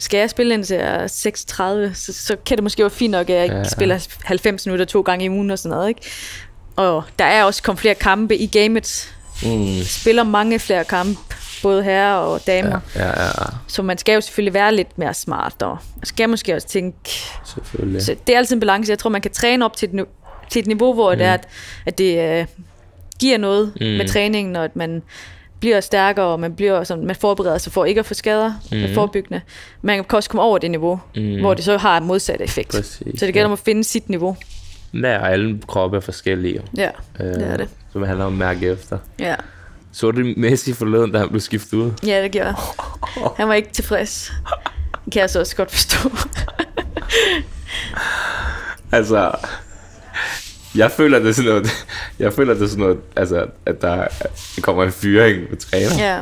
skal jeg spille indtil jeg er 36, så, så kan det måske være fint nok, at jeg ikke ja. spiller 90 minutter to gange i ugen og sådan noget, ikke? Og der er også kommet flere kampe i gamet. Mm. Spiller mange flere kampe, både herrer og damer. Ja, ja, ja, Så man skal jo selvfølgelig være lidt mere smart, og skal måske også tænke... selvfølgelig. Så det er altid en balance. Jeg tror, man kan træne op til et, til et niveau, hvor mm. det er, at, at det øh, giver noget mm. med træningen, og at man bliver stærkere, og man, bliver sådan, man forbereder sig for ikke at få skader mm. med forebyggende. Man kan også komme over det niveau, mm. hvor det så har modsat effekt. Præcis, så det gælder om at finde sit niveau. Nær alle kroppe er forskellige. Ja, Øh, det er det. Så det handler om at mærke efter. Ja. Så du Messi forleden, da han blev skiftet ud? ja, det gjorde. Han var ikke tilfreds. Det kan jeg så også godt forstå. Altså, jeg føler, det er sådan noget, jeg føler, det er sådan noget, altså, at der, kommer en fyring på træner. Ja. ja.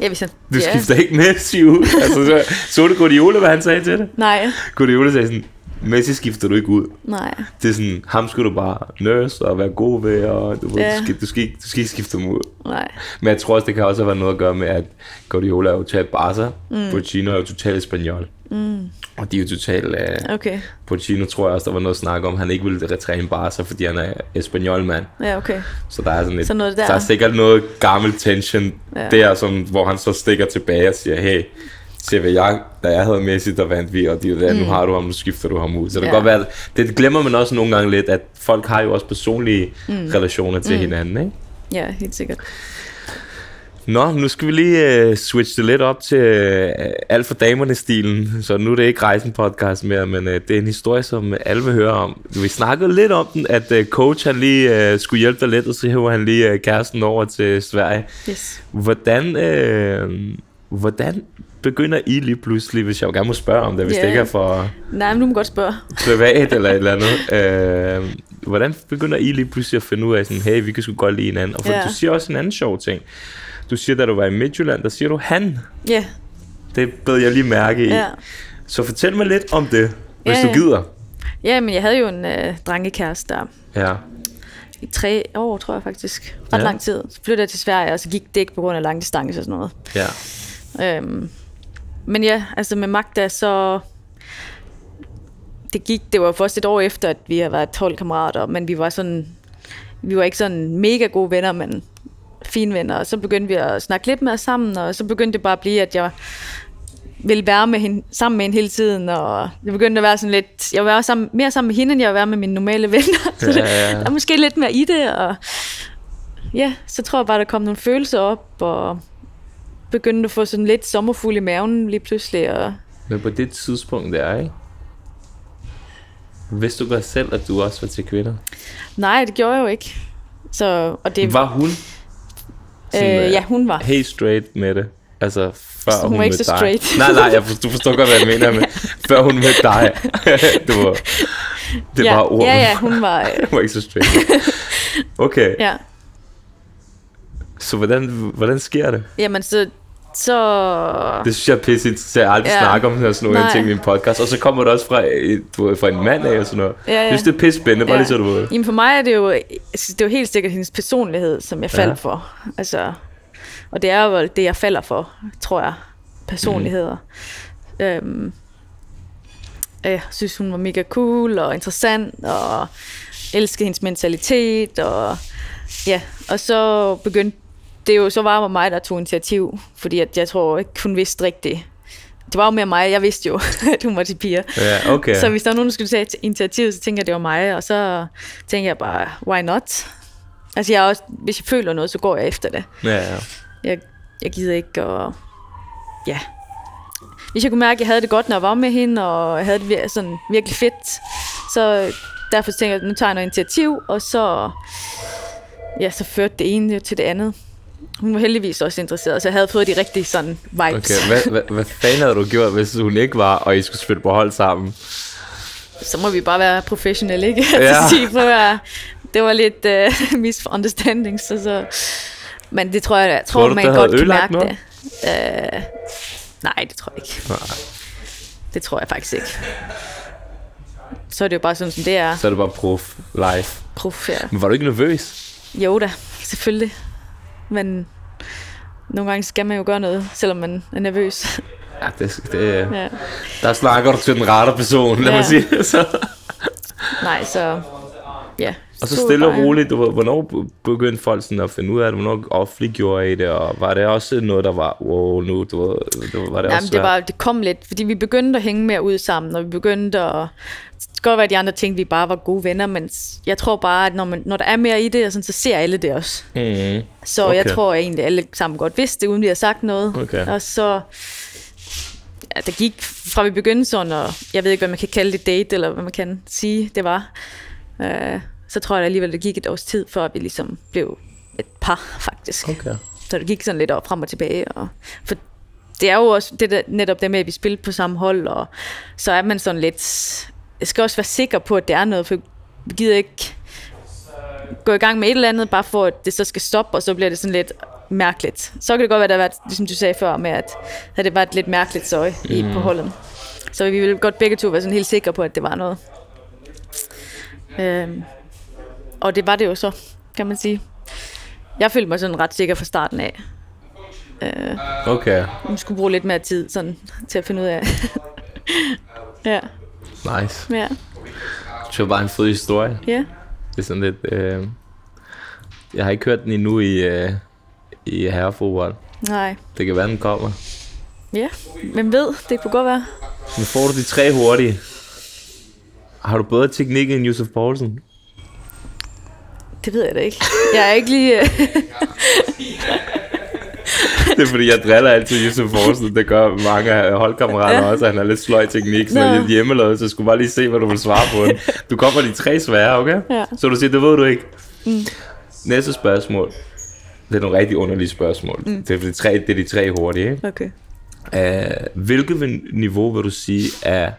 Ja, hvis han, Du ja. skifter ikke Messi ud. altså, så, så du Guardiola, hvad han sagde til det? Nej, Guardiola sagde sådan, Messi skifter du ikke ud. nej. Det er sådan, ham skal du bare nurse og være god ved, og du, Ja. du, skal, du, skal ikke, du skal ikke skifte ham ud. Nej. Men jeg tror også, det kan også have været noget at gøre med, at Guardiola er jo totalt Barca, mm. Pochettino er jo totalt Espanol. Mm. Og de er jo totalt... Uh, Okay. Pochettino tror jeg også, der var noget snak om, han ikke ville træne Barca, fordi han er Espanol-mand. Ja, okay. Så der er sådan lidt, Så noget der. der er sikkert noget gammel tension. Ja. der, som, hvor han så stikker tilbage og siger, hey, til hvad jeg, da jeg havde Messi, der vandt vi, og de, der, mm. nu har du ham, nu skifter du ham ud. Så det ja. kan godt være, det glemmer man også nogle gange lidt, at folk har jo også personlige mm. relationer til mm. hinanden, ikke? Ja, helt sikkert. Nå, nu skal vi lige uh, switche det lidt op til uh, alt for damerne-stilen. Så nu er det ikke Rejsen podcast mere, men uh, det er en historie, som alle vil høre om. Vi snakkede lidt om den, at uh, coach han lige uh, skulle hjælpe dig lidt, og så hæver han lige uh, kæresten over til Sverige. Yes. Hvordan, uh, hvordan begynder I lige pludselig, hvis jeg jo gerne må spørge om det, hvis yeah. det ikke er for... Nej, men du må godt spørge. Privat eller et eller andet. Uh, hvordan begynder I lige pludselig at finde ud af, sådan, hey, vi kan sgu godt lide hinanden? Og for yeah. du siger også en anden sjov ting. Du siger, da du var i Midtjylland, der siger du han. Ja. Yeah. Det bed jeg lige mærke i. Ja. Så fortæl mig lidt om det, hvis Ja, du gider. Ja, men jeg havde jo en øh, drengekæreste der Ja. i tre år, tror jeg faktisk. Ret Ja. lang tid. Så flyttede jeg til Sverige, og så gik det ikke på grund af lang distance og sådan noget. Ja. Øhm, men ja, altså med Magda, så... Det gik, det var først et år efter, at vi har været 12 kammerater, men vi var sådan... Vi var ikke sådan mega gode venner, men fine venner. Og så begyndte vi at snakke lidt mere sammen, og så begyndte det bare at blive, at jeg ville være med hende, sammen med hende hele tiden, og det begyndte at være sådan lidt, jeg var sammen, mere sammen med hende, end jeg var med mine normale venner. Så Ja, ja. der er måske lidt mere i det, og ja, så tror jeg bare, der kom nogle følelser op, og begyndte at få sådan lidt sommerfugl i maven lige pludselig, og Men på det tidspunkt der, ikke? Vidste du godt selv, at du også var til kvinder? nej, det gjorde jeg jo ikke. Så, og det, Var hun? øh, ja, hun var. Helt straight med det. Altså, før Så hun hun, var ikke så dig. straight. nej, nej, jeg forstår, du forstår godt, hvad jeg mener. Men før hun mødte dig. det var, det ja, var ord. ja, ja, hun var, øh, hun var ikke så straight. Okay, ja. så hvordan, hvordan sker det? Jamen, så, så Det synes jeg er pisse interessant. Jeg aldrig Ja. snakket om sådan nogle ting i en podcast. Og så kommer det også fra, du fra en mand af og sådan noget. Ja, ja. Jeg synes, det er pisse spændende. Bare Ja. lige så du ved. Jamen for mig er det jo, det er jo helt sikkert hendes personlighed, som jeg faldt Ja. ja. for. Altså, og det er jo det, jeg falder for, tror jeg. Personligheder. Mm. Øhm, jeg synes, hun var mega cool og interessant, og elskede hendes mentalitet, og ja, og så begyndte det jo, så var mig, der tog initiativ, fordi at jeg tror ikke, hun vidste rigtigt. Det var jo mere mig, jeg vidste jo, at hun var til piger. Ja, okay. Så hvis der var nogen, der skulle tage initiativ, så tænker jeg, det var mig, og så tænker jeg bare, why not? Altså jeg også, hvis jeg føler noget, så går jeg efter det. Ja, ja. Jeg, jeg gider ikke, og ja. Hvis jeg kunne mærke, at jeg havde det godt, når jeg var med hende, og jeg havde det vir- sådan virkelig fedt, så derfor tænker jeg, at nu tager jeg noget initiativ, og så, ja, så førte det ene til det andet. Hun var heldigvis også interesseret, så jeg havde fået de rigtige sådan vibes. Okay, hvad, hvad, hvad fanden havde du gjort, hvis hun ikke var, og I skulle spille på hold sammen? så må vi bare være professionelle, ikke? Ja. Sige, prøv at, det var lidt uh, misunderstanding, så, så... Men det tror jeg, jeg tror, Tror du, man godt kan mærke det. Uh, nej, det tror jeg ikke. Nej. Det tror jeg faktisk ikke. Så er det jo bare sådan, som det er. Så er det bare prof live. Prof, ja. Men var du ikke nervøs? Jo da, selvfølgelig. Men nogle gange skal man jo gøre noget, selvom man er nervøs. Ja, det, det, ja. der snakker du til den rette person, lad Ja. mig sige det så. Nej, så... Ja. Og så stille og roligt, du hvornår begyndte folk sådan at finde ud af det, hvornår offentliggjorde I det, og var det også noget, der var, wow, nu, du det, var det også Jamen, det, var, det kom lidt, fordi vi begyndte at hænge mere ud sammen, og vi begyndte at... Det kan godt være, at de andre tænkte, at vi bare var gode venner, men jeg tror bare, at når, man, når der er mere i det, sådan, så ser alle det også. Mm. Så okay. jeg tror egentlig, at alle sammen godt vidste det, uden vi har sagt noget. Okay. Og så... Ja, der gik fra vi begyndte sådan, og jeg ved ikke, hvad man kan kalde det date, eller hvad man kan sige, det var. Øh, så tror jeg alligevel, det gik et års tid, før vi ligesom blev et par, faktisk. Okay. Så det gik sådan lidt op frem og tilbage. Og, for det er jo også det der, netop det med, at vi spiller på samme hold, og så er man sådan lidt... Jeg skal også være sikker på, at det er noget, for vi gider ikke gå i gang med et eller andet, bare for at det så skal stoppe, og så bliver det sådan lidt mærkeligt. Så kan det godt være, at der har været, ligesom du sagde før, med at havde det været lidt mærkeligt så i mm. på holdet. Så vi ville godt begge to være sådan helt sikre på, at det var noget. Øhm, og det var det jo så, kan man sige. Jeg følte mig sådan ret sikker fra starten af. Øh, Okay, jeg skulle bruge lidt mere tid sådan, til at finde ud af. ja, nice. ja, Det var bare en fed historie. ja. Det er sådan lidt... Øh... Jeg har ikke hørt den endnu i, øh... i herrefodbold. Nej, Det kan være, den kommer. Ja, hvem ved, det kunne godt være. Nu får du de tre hurtige. Har du bedre teknik end Josef Poulsen? Det ved jeg da ikke. Jeg er ikke lige... Det er fordi, jeg driller altid Josef Poulsen. Det gør mange af holdkammerater også. Han er lidt sløj teknik, så er hjemmelavet, så skulle bare lige se, hvad du vil svare på den. Du kommer de tre svære, okay? Ja. Så du siger, det ved du ikke. Mm. Næste spørgsmål. Det er nogle rigtig underlige spørgsmål. Mm. Det, er de tre, det er de tre hurtige, ikke? Okay. Uh, hvilket vil- niveau vil du sige er...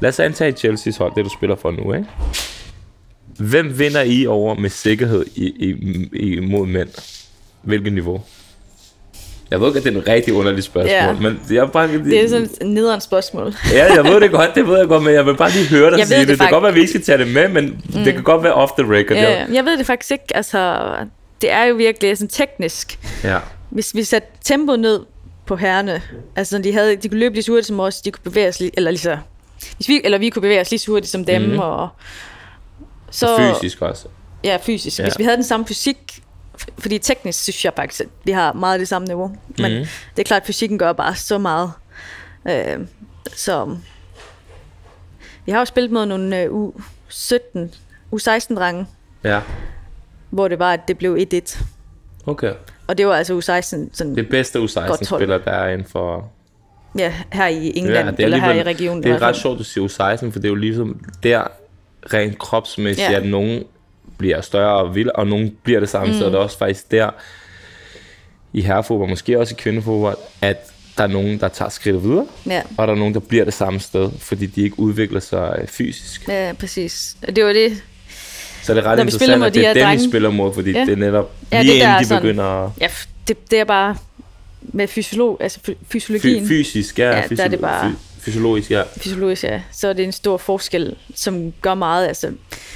Lad os antage Chelsea's hold, det du spiller for nu, ikke? Hvem vinder I over med sikkerhed i, i, i, mod mænd? Hvilket niveau? Jeg ved at det er en rigtig underlig spørgsmål, Ja. men jeg bare... Det er sådan et nederen spørgsmål. Ja, jeg ved det godt, det ved jeg godt, men jeg vil bare lige høre dig Jeg sige det. det Det, kan godt være, at vi ikke skal tage det med, men mm. det kan godt være off the record. Ja, ja. jeg ved det faktisk ikke. Altså, det er jo virkelig sådan teknisk. ja. Hvis vi satte tempoet ned på herrene, altså de, havde, de kunne løbe lige så hurtigt som os, de kunne bevæge os lige, eller lige så, hvis vi, eller vi kunne bevæge os lige så hurtigt som dem, mm. og så, Og fysisk også. Ja, fysisk. Ja. Hvis vi havde den samme fysik, fordi teknisk synes jeg faktisk, at vi har meget det samme niveau. Men mm. det er klart, at fysikken gør bare så meget. Øh, så vi har jo spillet mod nogle øh, U17, U16-drenge, Ja, hvor det var, at det blev 1-1. okay. Og det var altså U16, sådan, Det bedste Godt hold. U16-spiller, der er inden for... ja, her i England, det er eller her i regionen. Det er ret sjovt, du siger U16, for det er jo ligesom der rent kropsmæssigt, Ja. at nogen bliver større og vild, og nogen bliver det samme, mm. så er det også faktisk der i herrefodbold, måske også i kvindefodbold, at der er nogen, der tager skridtet videre, Ja, og der er nogen, der bliver det samme sted, fordi de ikke udvikler sig øh, fysisk. ja, præcis. Og det var det, Så det er ret Når interessant, mod at det de er dem, drenge- spiller mod, fordi Ja. det er netop Ja, lige det inden er de sådan- begynder at ja, det, det er bare med fysiolog, altså fy- fysiologien. fy- fysisk, ja, Ja, der er det bare- fy- fysiologisk, ja. fysiologisk, ja, så er det en stor forskel, som gør meget. Altså,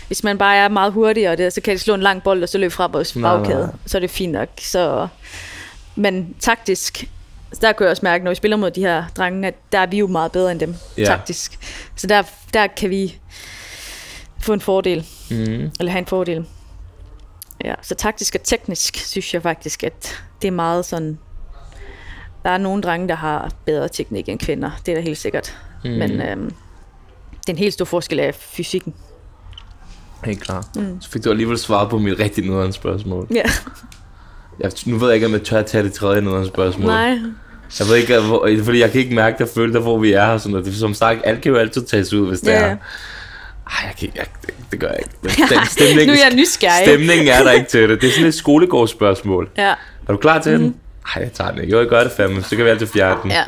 hvis man bare er meget hurtigere, det, så kan de slå en lang bold, og så løbe fra vores bagkæde. Så er det fint nok. Så, men taktisk, der kan jeg også mærke, når vi spiller mod de her drenge, at der er vi jo meget bedre end dem, ja. taktisk. Så der, der kan vi få en fordel, Mm. eller have en fordel. Ja, så taktisk og teknisk, synes jeg faktisk, at det er meget sådan... Der er nogle drenge, der har bedre teknik end kvinder, det er da helt sikkert. Mm. Men øhm, den helt store forskel er fysikken. Helt klart. Mm. Så fik du alligevel svaret på mit rigtig nederen spørgsmål. Ja. Jeg, nu ved jeg ikke, om jeg tør at tage det tredje nederen spørgsmål. Nej. Jeg ved ikke, hvor, fordi jeg kan ikke mærke, der føler, hvor vi er og sådan noget. Det som sagt, alt kan jo altid tages ud, hvis det Ja, er. Ej, jeg kan jeg, det, det gør jeg ikke. Stem, stemning, Nu er jeg nysgerrig. Stemningen er der ikke til det. Det er sådan et skolegårdsspørgsmål. Ja. Er du klar til mm. den? Ej, jeg tager den ikke. Jo, jeg gør det fandme, så kan vi altid fjerne den. ja.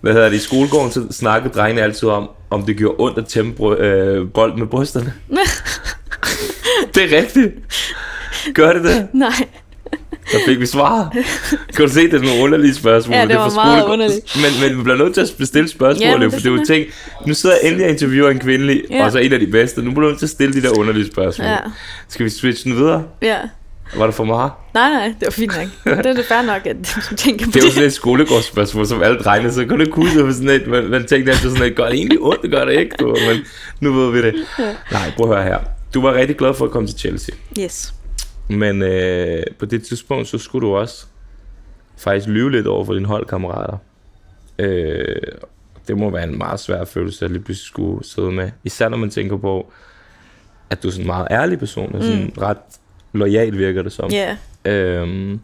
Hvad hedder det? I skolegården så snakkede drengene altid om, om det gjorde ondt at tæmme bry- øh, bold med brysterne. det er rigtigt. Gør det det? Nej. Så fik vi svaret. Kan du se, det er nogle underlige spørgsmål. Ja, det var fra meget underligt. Men, men vi bliver nødt til at bestille spørgsmål, Ja, men for det det er jo ting. Nu sidder jeg endelig og interviewer en kvindelig, Ja. og så en af de bedste. Nu bliver du nødt til at stille de der underlige spørgsmål. Ja. Skal vi switche den videre? Ja. Var det for meget? Nej, nej, det var fint nok. Det er det fair nok, at du tænker på Det er jo det. sådan et skolegårdsspørgsmål, som alle drengene, så kunne det kunne ud sådan et, man, man tænkte altid sådan et, gør det egentlig ondt, det gør det ikke, du, men nu ved vi det. Nej, prøv at høre her. Du var rigtig glad for at komme til Chelsea, Yes. men øh, på det tidspunkt, så skulle du også faktisk lyve lidt over for dine holdkammerater. Øh, det må være en meget svær følelse, at lige pludselig skulle sidde med. Især når man tænker på, at du er sådan en meget ærlig person, og sådan mm. ret lojal virker det som. Ja. Øhm,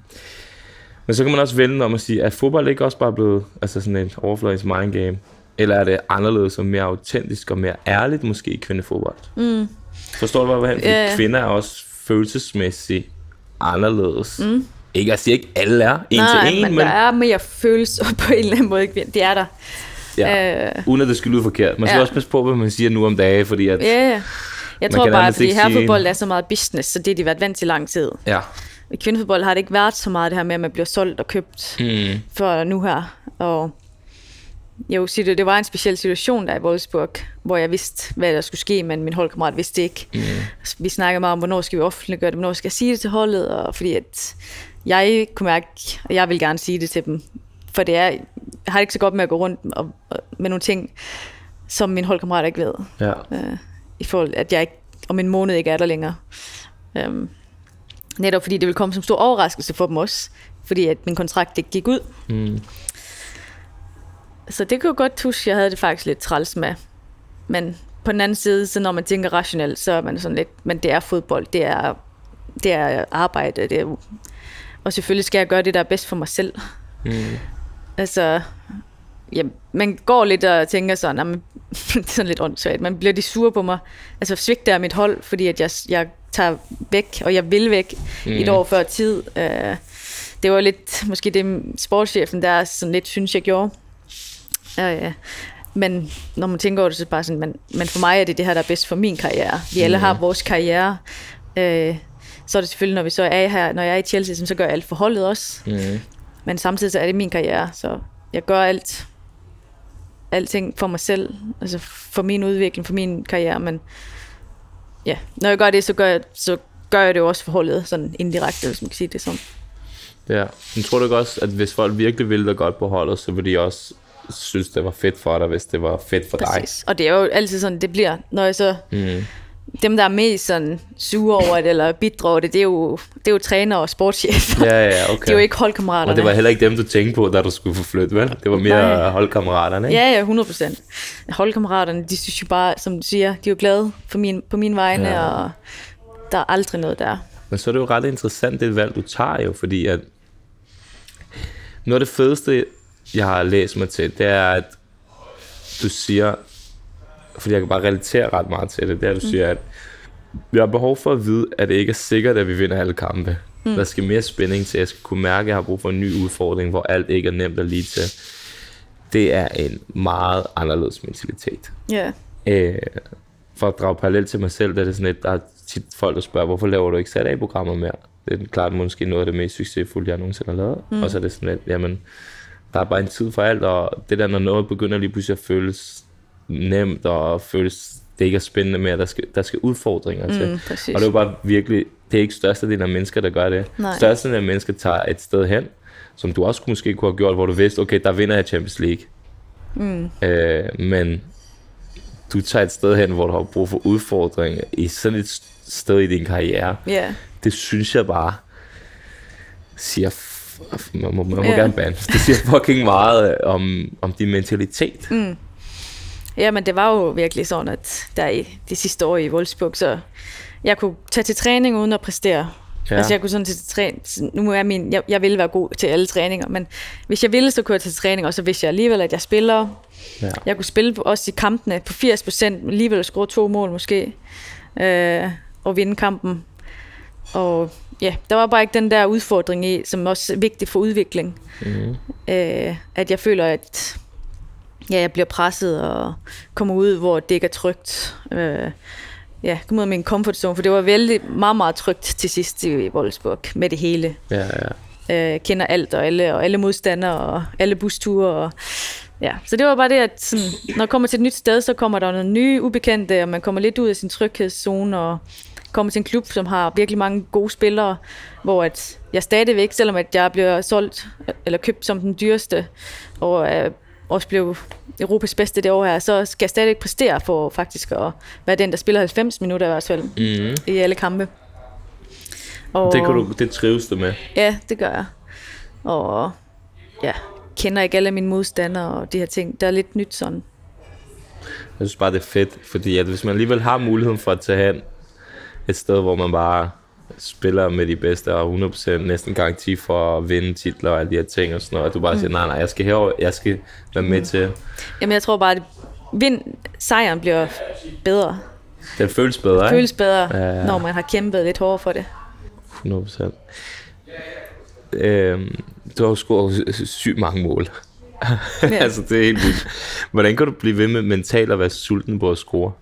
men så kan man også vende om at sige, at fodbold ikke også bare blevet altså sådan et overfladisk mind game? Eller er det anderledes og mere autentisk og mere ærligt måske i kvindefodbold? Mm. Forstår du, hvad jeg? Fordi ja. kvinder er også følelsesmæssigt anderledes. Mm. Ikke, jeg siger ikke, alle er en Nej, til en, men, men, der er mere følelser på en eller anden måde. Det er der. ja, Øh, uden at det skal lyde forkert. Man skal ja. også passe på, hvad man siger nu om dagen, fordi at, ja. Jeg Man tror bare, nærmest fordi ikke her sige- fodbold er så meget business, så det har de været vant til lang tid. ja. I kvindefodbold har det ikke været så meget det her med, at man bliver solgt og købt Mm. for nu her. Og sige det, det var en speciel situation der i Wolfsburg, hvor jeg vidste, hvad der skulle ske, men min holdkammerat vidste det ikke. Mm. Vi snakkede meget om, hvornår skal vi offentliggøre det, hvornår skal jeg sige det til holdet, og fordi at jeg kunne mærke, at jeg vil gerne sige det til dem. For det er, jeg har det ikke så godt med at gå rundt og, og, med nogle ting, som min holdkammerat ikke ved. ja. Øh, I forhold at jeg ikke, om en måned ikke er der længere. Øhm, netop fordi det vil komme som stor overraskelse for dem også. Fordi at min kontrakt ikke gik ud. Mm. Så det kunne jeg godt huske, jeg havde det faktisk lidt træls med. Men på den anden side, så når man tænker rationelt, så er man sådan lidt, men det er fodbold, det er, det er arbejde, det er, og selvfølgelig skal jeg gøre det, der er bedst for mig selv. Mm. Altså, ja, man går lidt og tænker sådan, jamen, det er sådan lidt åndssvagt, man bliver de sure på mig. Altså svigter jeg mit hold, fordi at jeg, jeg tager væk, og jeg vil væk mm. et år før tid. Uh, det var lidt, måske det sportschefen der sådan lidt synes, jeg gjorde. Uh, men når man tænker over det, så er det bare sådan, men, men for mig er det det her, der er bedst for min karriere. Vi alle har vores karriere. Uh, så er det selvfølgelig, når vi så er her, når jeg er i Chelsea, så gør jeg alt for holdet også. Mm. Men samtidig så er det min karriere, så jeg gør alt, alting for mig selv, altså for min udvikling, for min karriere, men ja, når jeg gør det, så gør jeg, så gør jeg det jo også for holdet, sådan indirekte, hvis man kan sige det sådan. Ja, men tror du ikke også, at hvis folk virkelig ville dig godt på holdet, så ville de også synes, det var fedt for dig, hvis det var fedt for Præcis. Og det er jo altid sådan, det bliver, når jeg så... dig? Dem, der er mest sådan sure over det, eller bitre over det, det er jo, det er jo træner og sportschefer. Ja, ja, okay. Det er jo ikke holdkammeraterne. Og det var heller ikke dem, du tænkte på, da du skulle få flyttet, vel? Det var mere Nej. holdkammeraterne, ikke? Ja, ja, 100 procent. Holdkammeraterne, de synes jo bare, som du siger, de er jo glade for min, på min vegne, ja. og der er aldrig noget der. Men så er det jo ret interessant, det valg, du tager jo, fordi at noget af det fedeste, jeg har læst mig til, det er, at du siger, fordi jeg kan bare relatere ret meget til det, det er, at du siger, at vi har behov for at vide, at det ikke er sikkert, at vi vinder alle kampe. Mm. Der skal mere spænding til. Jeg skal kunne mærke, at jeg har brug for en ny udfordring, hvor alt ikke er nemt at lige til. Det er en meget anderledes mentalitet. Ja, Øh, for at drage parallel til mig selv, der er det sådan et, der er tit folk, der spørger, hvorfor laver du ikke sat af programmer mere? Det er klart måske noget af det mest succesfulde, jeg nogensinde har lavet. Mm. Og så er det sådan et, jamen, der er bare en tid for alt, og det der, når noget begynder lige pludselig at føles nemt, og føles, det ikke er spændende mere, der skal, der skal udfordringer til. mm, præcis. Og det er jo bare virkelig, det er ikke størstedelen af mennesker, der gør det. Nej. Størstedelen af mennesker tager et sted hen, som du også måske kunne have gjort, hvor du vidste, okay, der vinder jeg Champions League. Mm. Øh, men du tager et sted hen, hvor du har brug for udfordringer i sådan et sted i din karriere. Ja, Det synes jeg bare siger, man må, man må Ja. gerne bande. Det siger fucking meget om, om din mentalitet. mm. Ja, men det var jo virkelig sådan, at der i de sidste år i Wolfsburg, så jeg kunne tage til træning uden at præstere. Ja. Altså jeg kunne sådan til træning, nu er min, jeg, jeg ville være god til alle træninger, men hvis jeg ville, så kunne jeg tage til træning, og så vidste jeg alligevel, at jeg spiller. Ja. Jeg kunne spille også i kampene på 80 procent, alligevel score to mål måske, øh, og vinde kampen. Og ja, der var bare ikke den der udfordring i, som også er vigtig for udvikling. Mm. Øh, at jeg føler, at ja, jeg bliver presset og kommer ud, hvor det ikke er trygt. Øh, ja, komme ud af min comfort zone, for det var vældig meget, meget trygt til sidst i Wolfsburg med det hele. Ja, ja. Øh, kender alt og alle, og alle modstandere og alle busture. Og, ja. Så det var bare det, at sådan, når man kommer til et nyt sted, så kommer der noget nye ubekendte, og man kommer lidt ud af sin tryghedszone, og kommer til en klub, som har virkelig mange gode spillere, hvor at jeg stadigvæk, selvom at jeg bliver solgt eller købt som den dyreste, og også blev Europas bedste det år her, så skal jeg stadigvæk præstere for faktisk at være den, der spiller 90 minutter i hvert fald Mm. i alle kampe. Og, Det, kan du, det trives du med. Ja, det gør jeg. Og ja, kender ikke alle mine modstandere og de her ting. Der er lidt nyt sådan. Jeg synes bare, det er fedt, fordi at hvis man alligevel har muligheden for at tage hen et sted, hvor man bare spiller med de bedste og 100% næsten garanti for at vinde titler og alle de her ting og sådan noget, at du bare siger, nej, nej, jeg skal herover, jeg skal være med til. Jamen, jeg tror bare, at vind, sejren bliver bedre. Den føles bedre, Det ikke? føles bedre, Ja, ja. når man har kæmpet lidt hårdere for det. 100%. Øhm, du har jo scoret sygt mange mål. Ja. altså, det er helt vildt. Hvordan kan du blive ved med mentalt at være sulten på at score?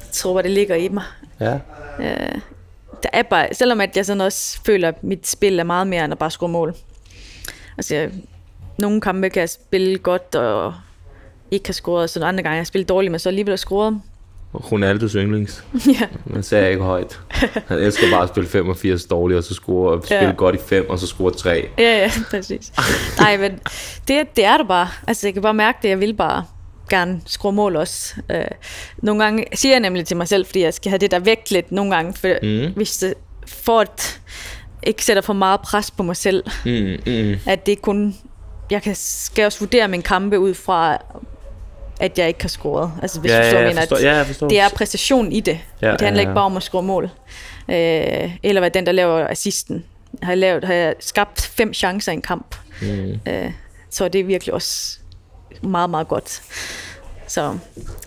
Jeg tror bare, det ligger i mig. Ja. Øh, der er bare, selvom at jeg sådan også føler, at mit spil er meget mere end at bare score mål. Altså, jeg, nogle kampe kan jeg spille godt og ikke have scoret, så andre gange jeg spiller dårligt, men så alligevel har scoret. Ronaldos yndlings. ja. Man sagde ikke højt. Han elsker bare at spille 85 dårligt, og så score, og spille Ja. godt i 5, og så score 3. Ja, ja, præcis. Nej, men det, det er det bare. Altså, jeg kan bare mærke det. Jeg vil bare gerne skrue mål også. Øh, nogle gange siger jeg nemlig til mig selv, fordi jeg skal have det der væk lidt nogle gange, for Mm. hvis det for at ikke sætter for meget pres på mig selv, Mm, mm. at det kun jeg kan, skal også vurdere min kampe ud fra, at jeg ikke har scoret. Altså hvis Ja, du ja, forstår, hvad jeg mener, forstår. at Ja, jeg forstår. det er præcision i det. Ja, Ja, det handler ja, ja. ikke bare om at score mål. Øh, eller hvad den, der laver assisten. Har jeg, lavet, har jeg skabt fem chancer i en kamp. Mm. Øh, så det er virkelig også meget, meget godt. Så,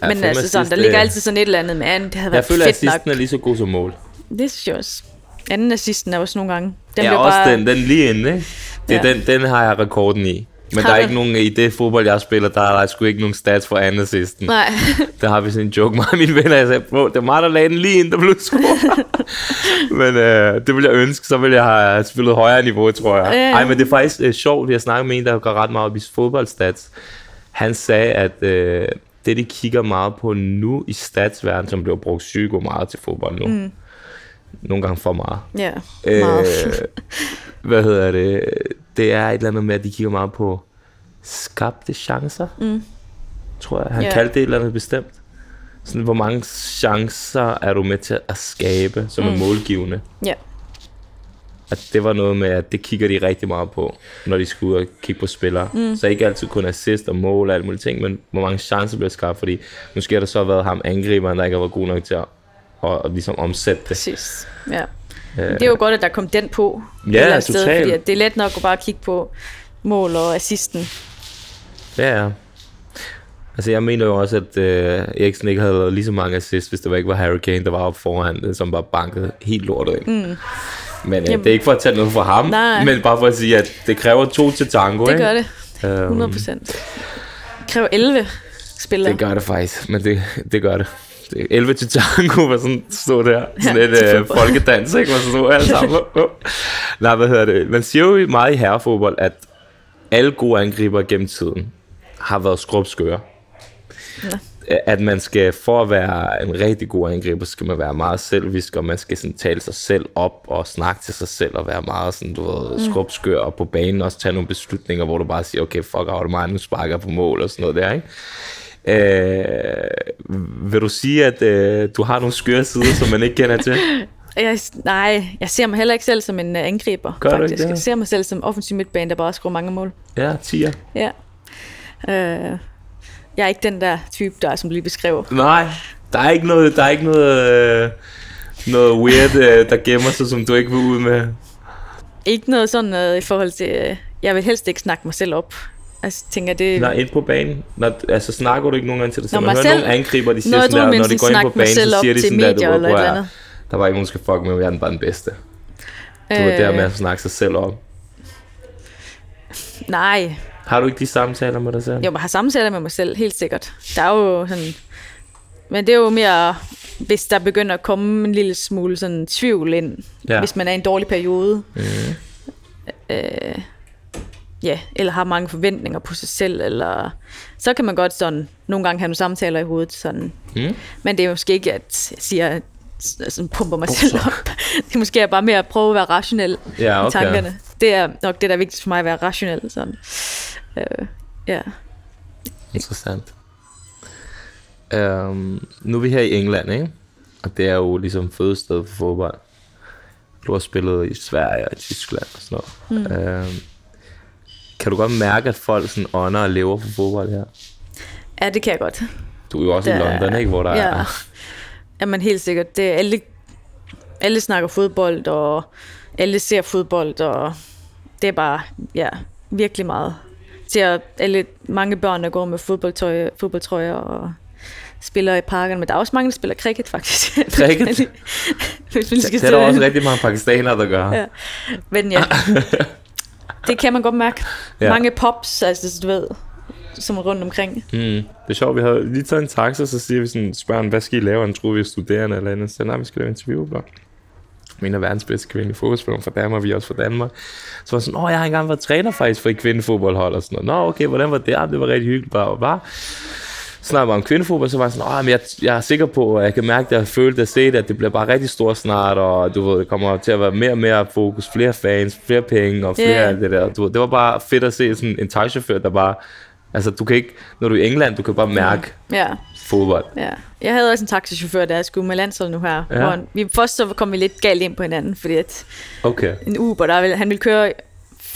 Ja, men altså sådan, der ligger det- altid sådan et eller andet, men det havde Jeg været føler, at fedt nok. assisten er lige så god som mål. Det synes jeg også. Anden assisten er også nogle gange. Den ja, også bare, den, den lige inde, ikke? Det Ja. den, den har jeg rekorden i. Men Har der er ikke nogen, i det fodbold, jeg spiller, der er der sgu ikke nogen stats for anden assisten. Nej, Der har vi sådan en joke, mig og mine venner, jeg sagde, bro, det er mig, der lagde den lige ind, der blev scoret. men øh, det vil jeg ønske, så vil jeg have spillet højere niveau, tror jeg. Ja. Ej, men det er faktisk øh, sjovt, jeg snakker med en, der går ret meget op i fodboldstats. Han sagde, at øh, det, de kigger meget på nu i statsverdenen, som bliver brugt psyko meget til fodbold nu. Mm. Nogle gange for meget. ja, meget. Øh, hvad hedder det? Det er et eller andet med, at de kigger meget på skabte chancer. Mm. Tror jeg. Han Ja. kaldte det et eller andet bestemt. Sådan, hvor mange chancer er du med til at skabe, som mm. er målgivende? Ja. At det var noget med, at det kigger de rigtig meget på, når de ud og kigge på spillere. Mm. Så ikke altid kun assist og mål og alle mulige ting, men hvor mange chancer bliver skabt, fordi måske har der så været ham angriberen, der ikke har været god nok til at, at, at ligesom omsætte det. Præcis. Ja. Det er jo godt, at der kom den på. Ja, sted, totalt. fordi det er let nok at bare kigge på mål og assisten. Ja. Altså, jeg mener jo også, at øh, Eriksen ikke havde lavet lige så mange assists, hvis det var ikke var Harry Kane, der var oppe foran, øh, som bare bankede helt lortet ind. Mm. Men øh, Jamen. det er ikke for at tage noget fra ham, Nej. men bare for at sige, at det kræver to til tango, Det gør det. Øhm, 100 procent. Det kræver 11 spillere. Det gør det faktisk, men det, det gør det. det er 11 til tango, var sådan stå der. Sådan Ja, et øh, folkedans, ikke? Hvor så stod alle sammen. Oh, oh. Nej, hvad hedder det? Man siger jo meget i herrefodbold, at alle gode angriber gennem tiden har været skrubskøre. Nå. At man skal, for at være en rigtig god angriber, skal man være meget selvisk, og man skal sådan tale sig selv op og snakke til sig selv og være meget sådan, du ved, skrubskør og på banen også tage nogle beslutninger, hvor du bare siger, okay, fuck det mig, nu sparker på mål og sådan noget der, ikke? Øh, vil du sige, at øh, du har nogle skøre sider, som man ikke kender til? Jeg, nej, jeg ser mig heller ikke selv som en uh, angriber, Gør faktisk. det? Jeg ser mig selv som offensiv midtbane, der bare skruer mange mål. Ja, tiger. Ja. Øh, jeg er ikke den der type, der som lige beskrev. Nej, der er ikke noget, der er ikke noget, øh, noget weird, øh, der gemmer sig, som du ikke vil ud med. Ikke noget sådan noget i forhold til... Øh, jeg vil helst ikke snakke mig selv op. Altså, tænker det... Nej, ind på banen. Når, altså, snakker du ikke nogen gange til dig selv? Nå, Man mig hører selv- nogle angriber, de siger Nå, sådan der, når de går ind på banen, så siger de sådan der, du eller et "Prøv at eller andet." der var ikke nogen, der skal fuck med, jeg er den bare den bedste. Du øh... der med at snakke sig selv op. Nej, Har du ikke de samtaler med dig selv? jeg har samtaler med mig selv, helt sikkert. Der er jo sådan... Men det er jo mere, hvis der begynder at komme en lille smule sådan tvivl ind, Ja. hvis man er i en dårlig periode. Mm. Øh, ja, eller har mange forventninger på sig selv, eller så kan man godt sådan nogle gange have nogle samtaler i hovedet. Sådan. Mm. Men det er måske ikke, at jeg siger, at sådan pumper mig selv op. Det er måske bare mere at prøve at være rationel Ja, i okay. tankerne. Det er nok det, der er vigtigst for mig, at være rationel. Sådan. Øh, ja. Interessant. Um, nu er vi her i England, ikke? Og det er jo ligesom fødested for fodbold. Du har spillet i Sverige og i Tyskland og sådan noget. Mm. Um, kan du godt mærke, at folk sådan ånder og lever for fodbold her? ja, det kan jeg godt. Du er jo også i Der- London, ikke? Hvor der ja. er... Jamen helt sikkert. Det er alle, alle snakker fodbold, og alle ser fodbold, og det er bare ja, virkelig meget. Ser alle, mange børn, der går med fodboldtøj, fodboldtrøjer og spiller i parkerne, men der er også mange, der spiller cricket faktisk. Cricket? Hvis vi skal Det er der også rigtig mange pakistanere, der gør. Ja. Men ja, det kan man godt mærke. Ja. Mange pops, altså du ved, som er rundt omkring. Mm. Det er sjovt, vi havde lige taget en taxa, så siger vi sådan, spørger han, hvad skal I lave? Han troede, vi er studerende eller andet. Så nej, vi skal lave interview, blot. En af verdens bedste kvindelige fodboldspillere fra Danmark, vi er også fra Danmark. Så var sådan, åh, jeg har engang været træner faktisk for et kvindefodboldhold og sådan noget. Nå, okay, hvordan var det? Ah, det var rigtig hyggeligt, bare, bare. Så snakker vi om kvindefodbold, så var jeg sådan, åh, men jeg, jeg er sikker på, og jeg kan mærke, at jeg har følt at se det, at det bliver bare rigtig stort snart, og du ved, det kommer til at være mere og mere fokus, flere fans, flere penge og flere yeah. det der. Du ved, det var bare fedt at se sådan en taxichauffør, der bare, altså du kan ikke, når du er i England, du kan bare mærke Ja, fodbold. ja. Jeg havde også en taxichauffør, der skulle med landsholdet nu her. Ja. Ja. Hvor vi, først så kom vi lidt galt ind på hinanden, fordi at Okay. en Uber, der ville, han ville køre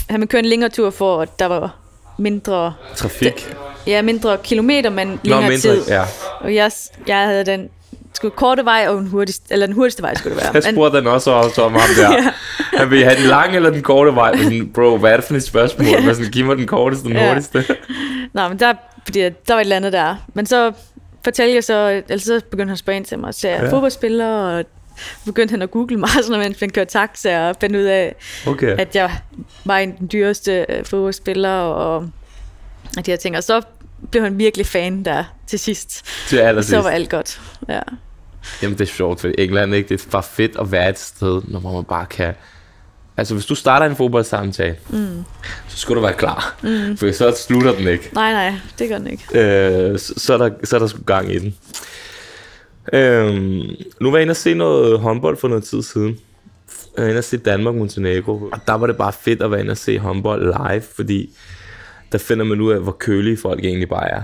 han ville køre en længere tur for, at der var mindre, Trafik. ja, mindre kilometer, men Nå, længere mindre, tid. ja. Og jeg, jeg havde den skulle korte vej, og den hurtigste, eller den hurtigste vej skulle det være. Jeg spurgte den også også om ham der. Han vil have den lange eller den korte vej? Men bro, hvad er det for et spørgsmål? Ja. Sådan, giv mig den korteste, den Ja. hurtigste. Nej, men der, fordi at der var et eller andet der. Men så fortalte jeg så, eller så begyndte han at spørge ind til mig, så jeg Ja. fodboldspiller, og begyndte han at google mig, sådan, mens han kørte taxa, og fandt ud af, Okay. at jeg var en den dyreste øh, fodboldspiller, og, og de her ting. Og så blev han virkelig fan der til sidst. Til allersidst. Så var alt godt. Ja. Jamen, det er sjovt, for England, ikke? Det er bare fedt at være et sted, når man bare kan... Altså, hvis du starter en fodboldsamtale, mm. så skal du være klar. Mm. For så slutter den ikke. Nej, nej, det gør den ikke. Øh, så, så, er der, så er der sgu gang i den. Øhm, nu var jeg inde og se noget håndbold for noget tid siden. Jeg var inde og se Danmark Montenegro. Og der var det bare fedt at være inde og se håndbold live, fordi der finder man ud af, hvor kølige folk egentlig bare er.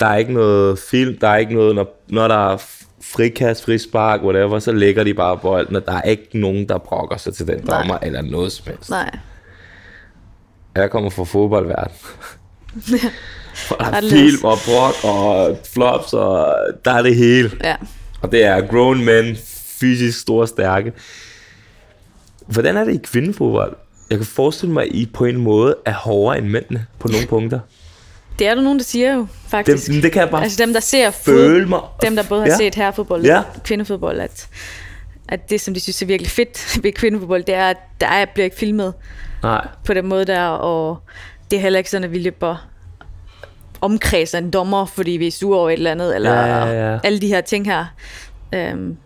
Der er ikke noget film, der er ikke noget, når, når der er frikast, frispark, whatever, så lægger de bare bolden, og der er ikke nogen, der brokker sig til den Nej. dommer, eller noget som helst. Nej. Jeg kommer fra fodboldverden. Og der er film og brok og flops, og der er det hele. Ja. Og det er grown men, fysisk store stærke. Hvordan er det i kvindefodbold? Jeg kan forestille mig, at I på en måde er hårdere end mændene på nogle punkter. Det er der nogen, der siger jo, faktisk. Det, det kan jeg bare altså dem, der ser føle mig. dem, der både har Ja. ja. set herrefodbold Ja. og kvindefodbold, at, at det, som de synes er virkelig fedt ved kvindefodbold, det er, at der er, bliver ikke filmet Nej, på den måde der, og det er heller ikke sådan, at vi løber omkredser en dommer, fordi vi er sure over et eller andet, eller Ja, ja, ja. alle de her ting her. Øhm,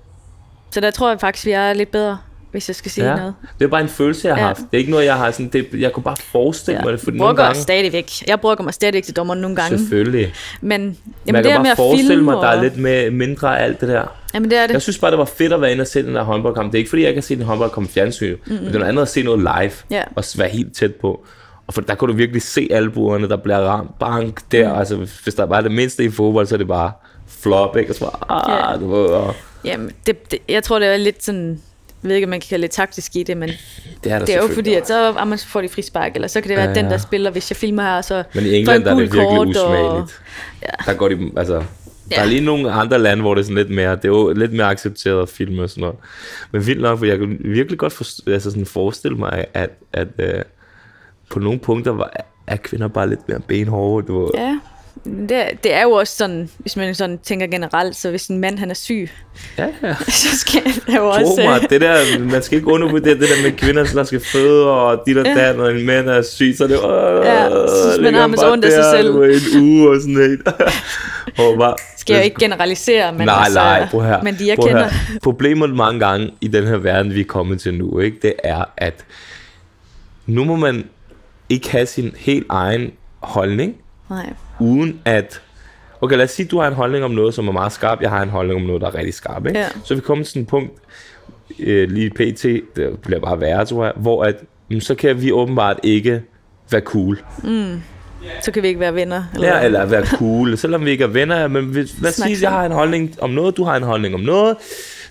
så der tror jeg faktisk, vi er lidt bedre, hvis jeg skal sige ja. noget. Det er bare en følelse, jeg har Ja. haft. Det er ikke noget, jeg har sådan... Det, jeg kunne bare forestille Ja. mig det, for Jeg nogle gange... stadigvæk. Jeg bruger mig stadigvæk til dommeren nogle gange. Selvfølgelig. Men, Men jamen, jeg det kan med bare at forestille filme mig, at der er og- lidt mere, mindre af alt det der. Jamen det er det. Jeg synes bare, det var fedt at være inde og se den der håndboldkamp. Det er ikke fordi, jeg kan se den håndboldkamp i fjernsyn, mm-hmm. men det er noget andet at se noget live Ja. og være helt tæt på. Og for der kunne du virkelig se albuerne, der bliver ramt. Bank der. Mm. Altså, hvis der er bare det mindste i fodbold, så er det bare flop, ikke? Og så bare, ah, Ja. du ved, og Jamen, det, det, jeg tror, det er lidt sådan... Jeg ved ikke, om man kan kalde det taktisk i det, men det er det er jo fordi, at så ah, man får de frispark, eller så kan det være Ja, ja, den, der spiller, hvis jeg filmer her, så Men i England en der er det virkelig kort, og- usmageligt. Ja. Der går de, altså, der Ja. er lige nogle andre lande, hvor det er sådan lidt mere, det er jo lidt mere accepteret at filme og sådan noget. Men vildt nok, for jeg kan virkelig godt for, altså sådan forestille mig, at, at øh, på nogle punkter var, er kvinder bare lidt mere benhårde. Du. Ja, det, er- det er jo også sådan, hvis man sådan tænker generelt, så hvis en mand han er syg, ja, ja. så skal det jo Tro også... mig, det der, man skal ikke undervurdere det der med kvinder, der skal føde, og dit og Ja. dat, og en mand er syg, så er det, øh, Ja, så man har man så ondt af sig der, selv. en uge og sådan noget. og bare, skal jeg jo ikke generalisere, men, nej, altså, nej, prøv her. men de jeg kender... Her. Problemet mange gange i den her verden, vi er kommet til nu, ikke, det er, at nu må man ikke have sin helt egen holdning, Nej, uden at... Okay, lad os sige, at du har en holdning om noget, som er meget skarp. Jeg har en holdning om noget, der er rigtig skarp. Ikke? Ja. Så vi kommer til sådan et punkt, øh, lige pt, det bliver bare værre, tror jeg, hvor at, mm, så kan vi åbenbart ikke være cool. så kan vi ikke være venner. Eller, Ja, eller være cool, selvom vi ikke er venner. Men hvis, lad os sige, at jeg har en holdning om noget, du har en holdning om noget,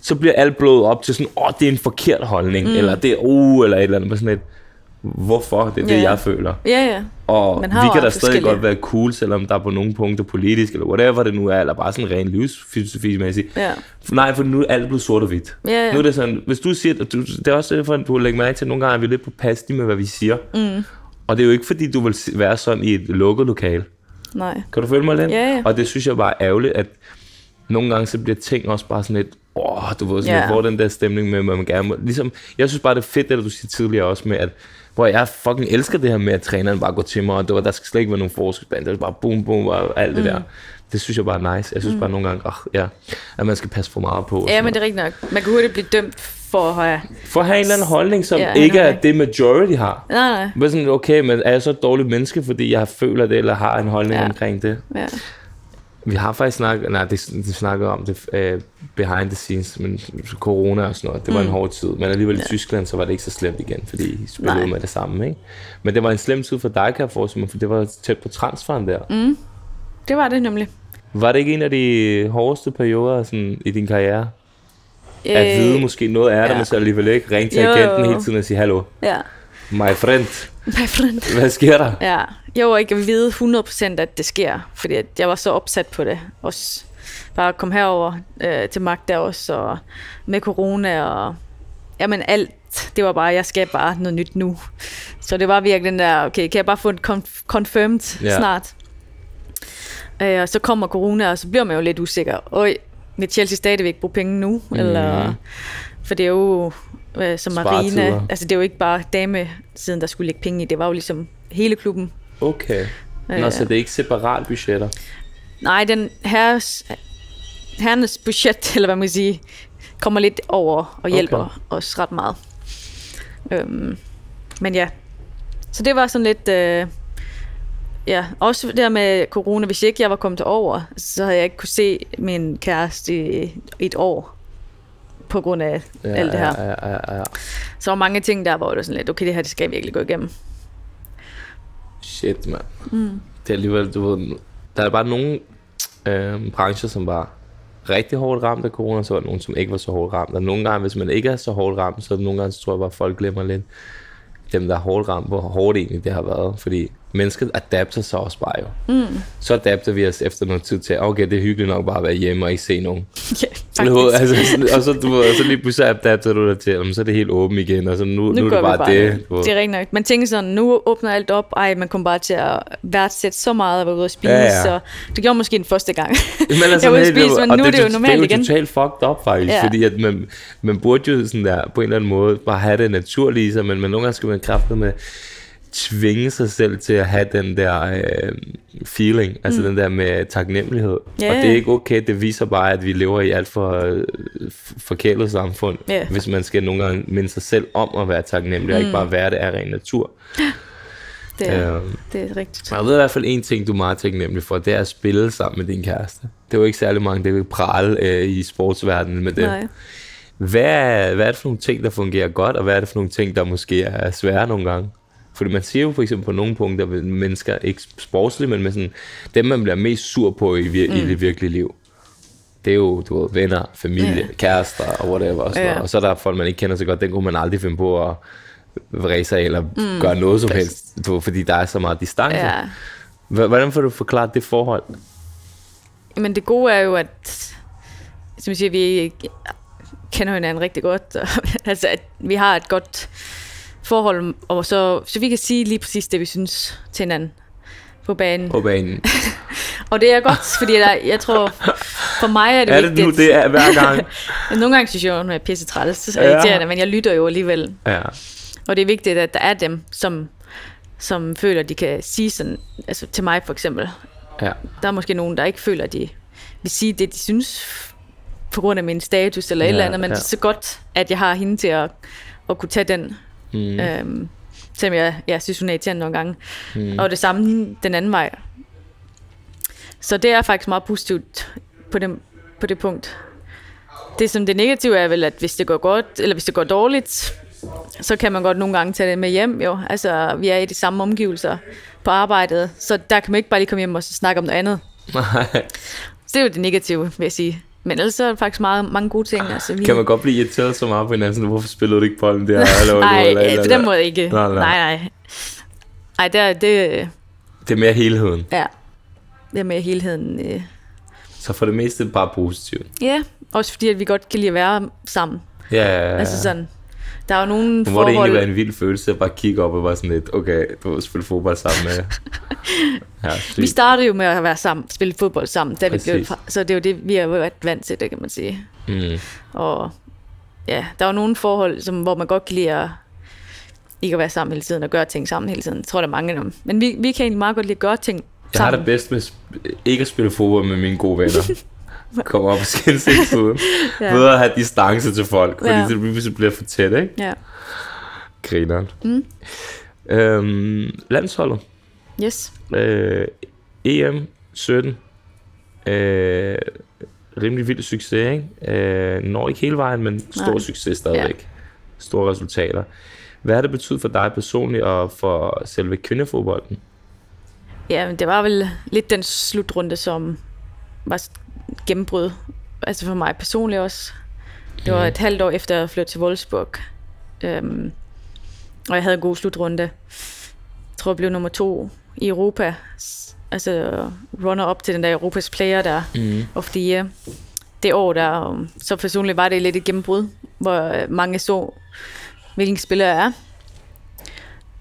så bliver alt blået op til sådan, åh, oh, det er en forkert holdning, mm. eller det er, uh, eller et eller andet. Sådan et, hvorfor? Det er det, Ja. jeg føler. Ja, ja. Og vi kan da stadig godt være cool, selvom der er på nogle punkter politisk, eller whatever det nu er, eller bare sådan ren livsfilosofi-mæssigt. Ja. Nej, for nu er alt blevet sort og hvidt. Ja, ja. Nu er det sådan, hvis du siger, at du, det er også derfor, at du lægger mærke til, at nogle gange er vi lidt på pasti med, hvad vi siger. Mm. Og det er jo ikke, fordi du vil være sådan i et lukket lokal. Nej. Kan du følge mig lidt? Ja, ja. Og det synes jeg bare er ærgerligt, at nogle gange så bliver ting også bare sådan lidt, åh, du ved, sådan, yeah. får den der stemning med, at man gerne må, ligesom, jeg synes bare, det er fedt, det du siger tidligere også med, at hvor jeg fucking elsker det her med, at træneren bare går til mig, og det var, der skal slet ikke være nogen forskelsband, det er bare boom, boom, og alt det Mm. der. Det synes jeg bare er nice. Jeg synes mm. bare nogle gange, ach, ja, at man skal passe for meget på. Ja, men det er rigtigt nok. Man kan hurtigt blive dømt for at have... for at have en eller anden holdning, som Ja, ikke er det majority har. Nej, nej. Men sådan, okay, men er jeg så et dårligt menneske, fordi jeg føler det, eller har en holdning. Ja. omkring det? Ja. Vi har faktisk snakket, nej, det, det snakker om det uh, behind the scenes, men corona og sådan noget, det var mm. en hård tid. Men alligevel i Ja. Tyskland, så var det ikke så slemt igen, fordi I spillede Nej. med det samme, ikke? Men det var en slem tid for dig, kan jeg forestille mig, for det var tæt på transferen der. Mm. Det var det nemlig. Var det ikke en af de hårdeste perioder sådan, i din karriere? At vide måske noget er der, Øh, ja. men så alligevel ikke ringe til agenten hele tiden og sige, hallo, Ja. my friend, My friend. Hvad sker der? Ja, jeg var ikke at vide 100% at det sker, fordi jeg var så opsat på det. Også bare at komme herover øh, til Magda også, og med corona og jamen alt. Det var bare, jeg skal bare noget nyt nu. Så det var virkelig den der, okay, kan jeg bare få conf- confirmed Ja. snart? Øh, og så kommer corona, og så bliver man jo lidt usikker. Øj, vil Chelsea stadigvæk bruge penge nu? Mm. Eller, for det er jo, øh, som Marina, altså det er jo ikke bare dame siden der skulle lægge penge i, det var jo ligesom hele klubben. Okay. Nå, Øh. så det er ikke separat budgetter? Nej, den herres, herrenes budget, eller hvad man kan sige, kommer lidt over og hjælper Okay. os ret meget. Øhm, men ja, så det var sådan lidt... Øh, ja, også der med corona. Hvis ikke jeg var kommet over, så havde jeg ikke kunne se min kæreste i, i et år på grund af Ja, alt det her. Ja, ja, ja, ja. Så var mange ting der, hvor det var sådan lidt, okay, det her det skal jeg virkelig gå igennem. Shit, mand. Mm. Det er alligevel, du ved, der er bare nogle øh, brancher, som var rigtig hårdt ramt af corona, så var der nogle, som ikke var så hårdt ramt. Og nogle gange, hvis man ikke er så hårdt ramt, så nogle gange, så tror jeg bare, at folk glemmer lidt dem, der er hårdt ramt, hvor hårdt egentlig det har været. Fordi mennesket adapter sig også bare jo. Mm. Så adapter vi os efter noget tid til, okay, det er hyggeligt nok bare at være hjemme og ikke se nogen. ja, faktisk. altså, og så, du og så lige pludselig adapter du dig til, jamen, så er det helt åbent igen, og så nu, nu, nu er det bare, bare det. Du. Det er rigtigt nok. Man tænker sådan, nu åbner alt op. Ej, man kommer bare til at værdsætte så meget at være ude og spise. Ja, ja. Og det gjorde måske den første gang. Men altså, jeg var ude spise, men nu er det jo normalt det er igen. jo totalt fucked up faktisk, ja. Fordi at man, man burde jo sådan der, på en eller anden måde bare have det naturligt men, men nogle gange skal man kraftigt med tvinge sig selv til at have den der øh, feeling, altså mm. den der med taknemmelighed. Ja. Og det er ikke okay, det viser bare, at vi lever i alt for øh, forkælet samfund, Ja. hvis man skal nogle gange minde sig selv om at være taknemmelig, mm. og ikke bare være det af ren natur. Det er, Øhm. det er rigtigt. Jeg ved i hvert fald en ting, du er meget taknemmelig for, det er at spille sammen med din kæreste. Det er jo ikke særlig mange, der vil prale øh, i sportsverdenen med det. Nej. Hvad hvad er det for nogle ting, der fungerer godt, og hvad er det for nogle ting, der måske er svære nogle gange? Fordi man siger jo for eksempel på nogle punkter, at mennesker, ikke sportsligt, men med sådan, dem man bliver mest sur på i, vir- mm. i det virkelige liv, det er jo du ved, venner, familie, yeah. kærester og whatever. Og, sådan noget. og så er der folk, man ikke kender så godt, den kunne man aldrig finde på at sig af, eller mm. gøre noget som helst, du fordi der er så meget distance. Ja. H- Hvordan får du forklaret det forhold? Men det gode er jo, at som jeg siger, vi kender hinanden rigtig godt. Og, altså, at vi har et godt forhold, og så, så vi kan sige lige præcis det, vi synes til hinanden på banen. På banen. Og det er godt, fordi der, jeg tror, for mig er det er det vigtigt. nu, det er hver gang? Nogle gange synes jeg, at hun er pisse træls og Ja. irriterende, men jeg lytter jo alligevel. ja. Og det er vigtigt, at der er dem, som, som føler, at de kan sige sådan, altså til mig for eksempel. ja. Der er måske nogen, der ikke føler, at de vil sige det, de synes, på grund af min status eller et Ja, eller andet, men ja. det er så godt, at jeg har hende til at, at kunne tage den. Mm. Øhm, selvom jeg, jeg synes, hun er irriterende nogle gange. Mm. Og det samme den anden vej. Så det er faktisk meget positivt på det, på det punkt. Det som det negative er vel, at hvis det går godt, eller hvis det går dårligt, så kan man godt nogle gange tage det med hjem jo. Altså, vi er i de samme omgivelser på arbejdet, så der kan man ikke bare lige komme hjem og snakke om noget andet. Nej. Så det er jo det negative, vil jeg sige. Men ellers er der faktisk meget, mange gode ting. Altså, vi... Kan man godt blive irriteret så meget på hinanden, sådan, hvorfor spillede du ikke bolden der? Eller, Nej, eller, eller, øh, på den måde ikke. Nej, nej. nej. nej. Ej, det er, det, Det er mere helheden. ja, det er med helheden. Øh. Så for det meste bare positivt. Ja, også fordi at vi godt kan lide at være sammen. Ja, ja, ja. Altså sådan, der er jo nogle Men må det forhold... egentlig være en vild følelse at bare kigge op og bare sådan lidt, okay, du vil spille fodbold sammen med... Ja, Vi startede jo med at være sammen, spille fodbold sammen, da vi blev, så det er jo det, vi har været vant til, det kan man sige. Mm. Og ja, der er jo nogle forhold, som, hvor man godt kan lide at ikke at være sammen hele tiden og gøre ting sammen hele tiden. Jeg tror, der er mange af dem. Men vi, vi kan egentlig meget godt lide at gøre ting Jeg har sammen. det bedst med ikke at spille fodbold med mine gode venner. Komme op og skændselsfuden. Ja. Ved at have distance til folk, fordi Ja. det lige bliver for tæt, ikke? Ja, Grineren. Mm. Øhm, landsholdet. yes. Øh, EM 17. Øh, rimelig vild succes, ikke? Øh, når ikke hele vejen, men stor Nej. succes stadigvæk. Ja. Store resultater. Hvad har det betydet for dig personligt og for selve kvindefodbolden? Ja, men det var vel lidt den slutrunde, som var gennembrud. Altså for mig personligt også. Det var et halvt år efter jeg flyttede til Wolfsburg. Øhm, og jeg havde en god slutrunde. tror jeg blev nummer to i Europa. Altså runner op til den der Europas player der, Mm. of the year. Det år der, og så personligt var det lidt et gennembrud, hvor øh, mange så, hvilken spiller jeg er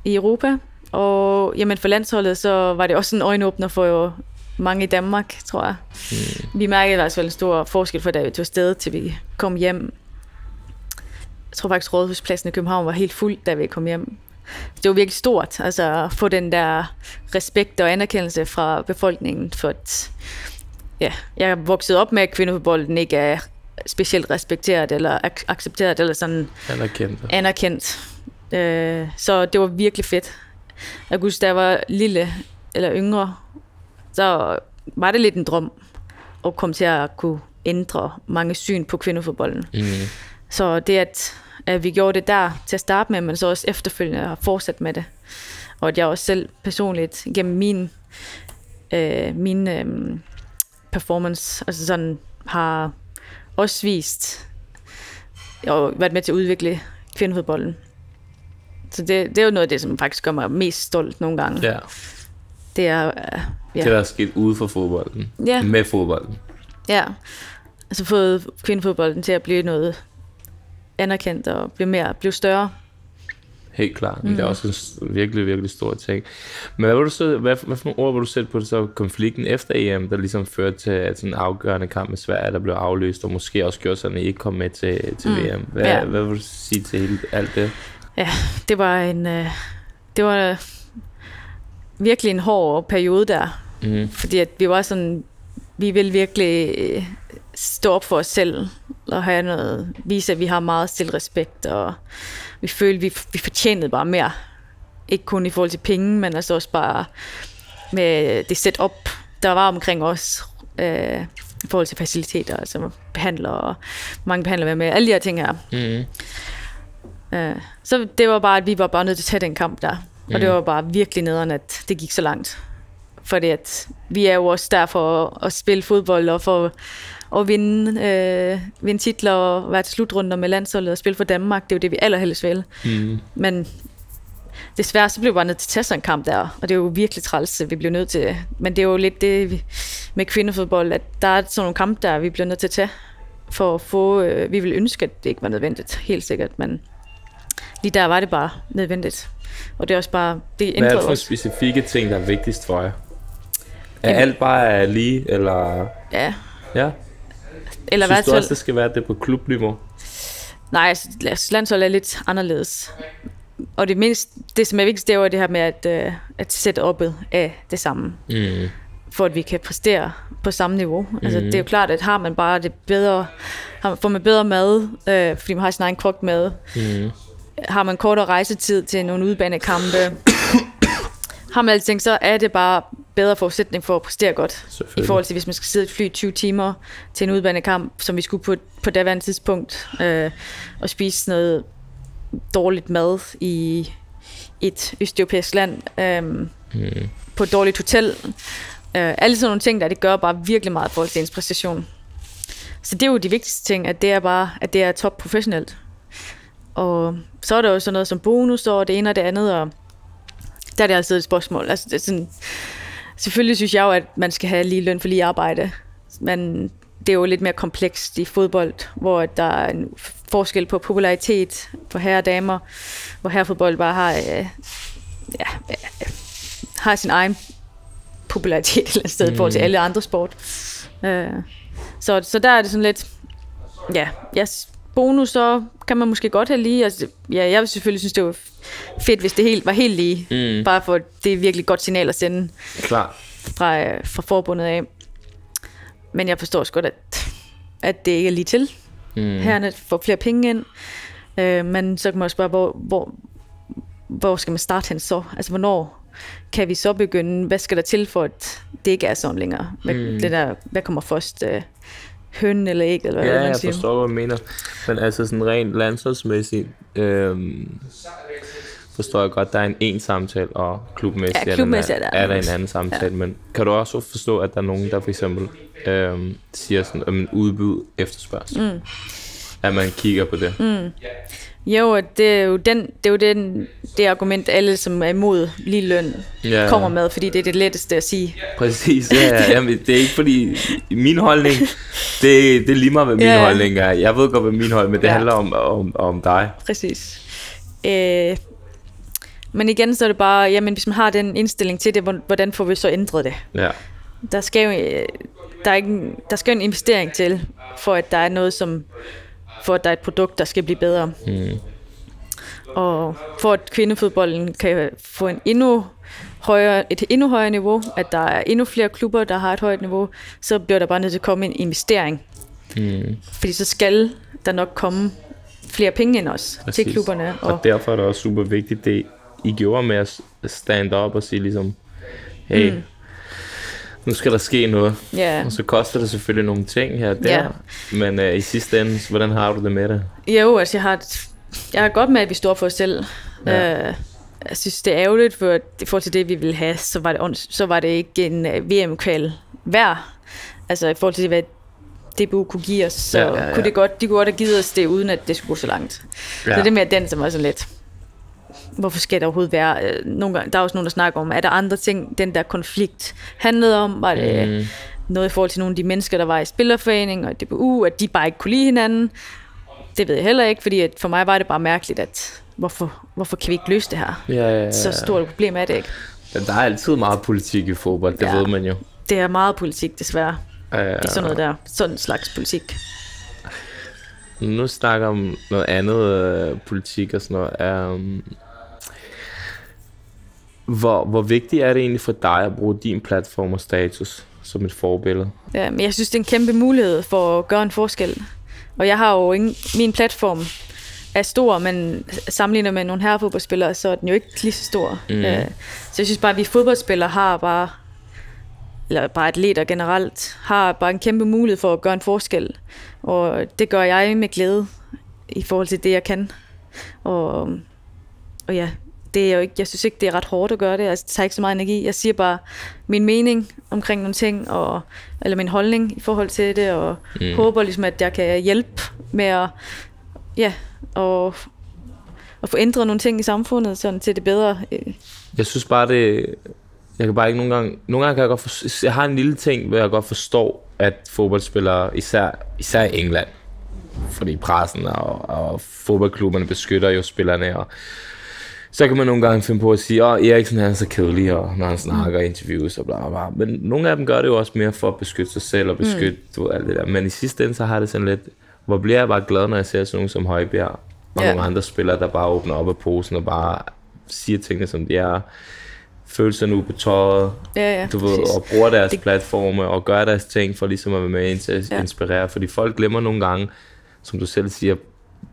i Europa. Og jamen for landsholdet, så var det også en øjenåbner for jo mange i Danmark, tror jeg. Mm. Vi mærkede i hvert fald en stor forskel fra da vi tog afsted, til vi kom hjem. Jeg tror faktisk, Rådhuspladsen i København var helt fuld, da vi kom hjem. Det var virkelig stort, altså at få den der respekt og anerkendelse fra befolkningen, for at ja, jeg er vokset op med, at kvindefodbolden ikke er specielt respekteret eller ac- accepteret eller sådan Anerkendt. anerkendt. Øh, så det var virkelig fedt. Jeg kan huske, da jeg var lille eller yngre, så var det lidt en drøm at komme til at kunne ændre mange syn på kvindefodbolden. Mm. Så det, at, at vi gjorde det der til at starte med, men så også efterfølgende har fortsat med det. Og at jeg også selv personligt gennem min, øh, min øh, performance, altså sådan, har også vist og været med til at udvikle kvindefodbolden. Så det, det er jo noget af det, som faktisk gør mig mest stolt nogle gange. Ja. Det er, øh, Det der er sket ude for fodbolden. Ja. Med fodbolden. ja, altså fået kvindefodbolden til at blive noget anerkendt og blive mere, blive større. Helt klart. Mm. Det er også en virkelig, virkelig stor ting. Men hvad, vil du så, hvad, hvad for nogle ord vil du sætte på så konflikten efter EM, der ligesom førte til at sådan en afgørende kamp med Sverige, der blev afløst, og måske også gjorde sådan, at I ikke kom med til, til Mm. VM? Hvad, Ja. hvad vil du sige til hele, alt det? Ja, det var en, øh, det var virkelig en hård periode der, Mm. fordi at vi var sådan, vi ville virkelig øh, stå op for os selv og have noget, vise, at vi har meget selvrespekt, og vi følte, vi, vi fortjenede bare mere. Ikke kun i forhold til penge, men altså også bare med det setup, der var omkring os, øh, i forhold til faciliteter, altså behandlere, mange behandlere med, alle de her ting her. Mm. Øh, så det var bare, at vi var bare nødt til at tage den kamp der. Og Mm. det var bare virkelig nederen, at det gik så langt. Fordi at vi er jo også der for at, at spille fodbold og for at vinde, øh, vinde titler og være til slutrunder med landsholdet og spille for Danmark. Det er jo det, vi allerhelst vil. Mm. Men desværre så blev vi bare nødt til at tage sådan en kamp der, og det er jo virkelig træls, at vi blev nødt til. Men det er jo lidt det vi- med kvindefodbold, at der er sådan nogle kampe der, vi bliver nødt til at tage for at få, øh, vi ville ønske, at det ikke var nødvendigt, helt sikkert, men lige der var det bare nødvendigt. Og det er også bare, det Hvad er det ændrede for specifikke ting, der er vigtigst for jer? Er Jamen- alt bare lige, eller... Ja, Ja, eller synes hvert du også, det skal være det på klubniveau? nej, altså, landshold er lidt anderledes. Og det, mindst, det som er vigtigst, det er jo det her med, at, øh, at sætte oppet af det samme. Mm. for at vi kan præstere på samme niveau. Mm. Altså, det er jo klart, at har man bare det bedre, har, får man bedre mad, øh, fordi man har sin egen kok med, Mm. Har man kortere rejsetid til nogle udbanekampe, har man alting, så er det bare bedre forudsætning for at præstere godt. I forhold til, hvis man skal sidde et fly i 20 timer til en udbanekamp, som vi skulle på, på daværende tidspunkt, øh, og spise noget dårligt mad i et østeuropæisk land, øh, Mm. på et dårligt hotel. Øh, alle sådan nogle ting der, det gør bare virkelig meget i forhold til ens præstation. Så det er jo de vigtigste ting, at det er bare, at det er top professionelt. Og så er der jo sådan noget som bonus og det ene og det andet, og der er det altid et spørgsmål. Altså, det er sådan, selvfølgelig synes jeg jo, at man skal have lige løn for lige arbejde, men det er jo lidt mere komplekst i fodbold, hvor der er en forskel på popularitet for herre og damer, hvor herrefodbold bare har, øh, ja, øh, har sin egen popularitet et eller andet sted mm. i forhold til Mm. alle andre sport. Øh, så, så der er det sådan lidt, ja, yes, bonus, så kan man måske godt have lige, altså, ja, jeg vil selvfølgelig synes, det var fedt, hvis det helt, var helt lige, Mm. bare for det er virkelig godt signal at sende Klar. fra, øh, fra forbundet af. Men jeg forstår også godt, at, at det ikke er lige til. Mm. Herrerne får flere penge ind, øh, men så kan man også spørge, hvor, hvor, hvor skal man starte hen så? Altså, hvornår kan vi så begynde? Hvad skal der til for, at det ikke er sådan længere? Hvad, mm. det der, hvad kommer først? Øh, høn eller ikke? Eller hvad Ja, man jeg siger? forstår, hvad du mener. Men altså sådan rent landsholdsmæssigt, øhm, forstår jeg godt, der er en en samtale, og klubmæssigt, Ja, er, klubmæssigt der, er der er der en en anden samtale. Ja. Men kan du også forstå, at der er nogen, der for eksempel øhm, siger sådan, om en udbud efterspørgsel? Mm. At man kigger på det. Mm. Jo, det er jo, den, det, er jo den, det argument, alle som er imod lige løn Ja. kommer med, fordi det er det letteste at sige. Præcis, ja, ja. Jamen, det er ikke fordi, min holdning, det, det er lige meget, hvad min Ja, holdning er. Jeg ved godt, hvad min holdning men det Ja. handler om, om, om dig. Præcis. Øh, men igen, så er det bare, jamen hvis man har den indstilling til det, hvor- hvordan får vi så ændret det? Ja, Der skal jo, øh, der er ikke, der skal en investering til, for at der er noget som, for at der er et produkt, der skal blive bedre. mm. Og for at kvindefodbolden kan få en endnu højere, et endnu højere niveau, at der er endnu flere klubber, der har et højt niveau, så bliver der bare nødt til at komme en investering. Mm. Fordi så skal der nok komme flere penge ind også Præcis. til klubberne. Og, og derfor er det også super vigtigt, det I gjorde med at stand up og sige ligesom, hey, mm. Nu skal der ske noget. ja, Og så koster det selvfølgelig nogle ting her og der. Ja. Men uh, i sidste ende, hvordan har du det med det? Jo, altså jeg har, jeg har godt med, at vi står for os selv. Ja. Uh, jeg synes, det er ærgerligt, for at i forhold til det, vi ville have, så var det, så var det ikke en uh, VM-kval værd. Altså i forhold til, hvad DBU kunne give os, så Ja, ja, ja. Kunne det godt, de kunne godt have givet os det, uden at det skulle gå så langt. Ja. Så det med den, som var så let. Hvorfor skal det overhovedet være? Øh, Nogle gange, der er også nogen, der snakker om, er der andre ting, den der konflikt handlede om? Var det, Mm. noget i forhold til nogle af de mennesker, der var i Spillerforening og DBU, at de bare ikke kunne lide hinanden. Det ved jeg heller ikke, fordi at for mig var det bare mærkeligt, at hvorfor, hvorfor kan vi ikke løse det her? Ja, ja, ja. Så stort et problem er det ikke. Men der er altid meget politik i fodbold, det ja. Ja. ved man jo. Det er meget politik, desværre. Uh, Det er sådan noget der. Sådan en slags politik. Nu snakker om noget andet uh, politik og sådan noget. Um, hvor, hvor vigtigt er det egentlig for dig at bruge din platform og status som et forbillede? Ja, men jeg synes, det er en kæmpe mulighed for at gøre en forskel. Og jeg har jo ingen, min platform er stor, men sammenlignet med nogle herrefodboldspillere, så er den jo ikke lige så stor. Mm. Mm. Så jeg synes bare, at vi fodboldspillere har bare, eller bare atleter generelt, har bare en kæmpe mulighed for at gøre en forskel. Og det gør jeg med glæde i forhold til det, jeg kan. Og, og ja, det er jo ikke, jeg synes ikke, det er ret hårdt at gøre det. Altså, det tager ikke så meget energi. Jeg siger bare min mening omkring nogle ting, og, eller min holdning i forhold til det, og Mm. håber ligesom, at jeg kan hjælpe med at, ja, og, at få ændret nogle ting i samfundet, sådan til det bedre. Jeg synes bare, det... Jeg kan bare ikke nogle gange... Nogle gange kan jeg godt forstå... Jeg har en lille ting, hvor jeg godt forstår, at fodboldspillere, især, især i England, fordi pressen og, og fodboldklubberne beskytter jo spillerne, og så kan man nogle gange finde på at sige, åh, Eriksen han er så kedelig, og når han snakker i interviews og bla bla bla. Men nogle af dem gør det jo også mere for at beskytte sig selv og beskytte mm. du, alt det der. Men i sidste ende, så har det sådan lidt, hvor bliver jeg bare glad, når jeg ser sådan nogen som Højbjerg, og Ja. nogle andre spillere, der bare åbner op af posen og bare siger tingene, som de er. Følelserne ude på tøjet, Ja, ja, du ved, præcis. og bruger deres Det- platforme og gør deres ting for ligesom at være med til at Ja. inspirere. Fordi folk glemmer nogle gange, som du selv siger,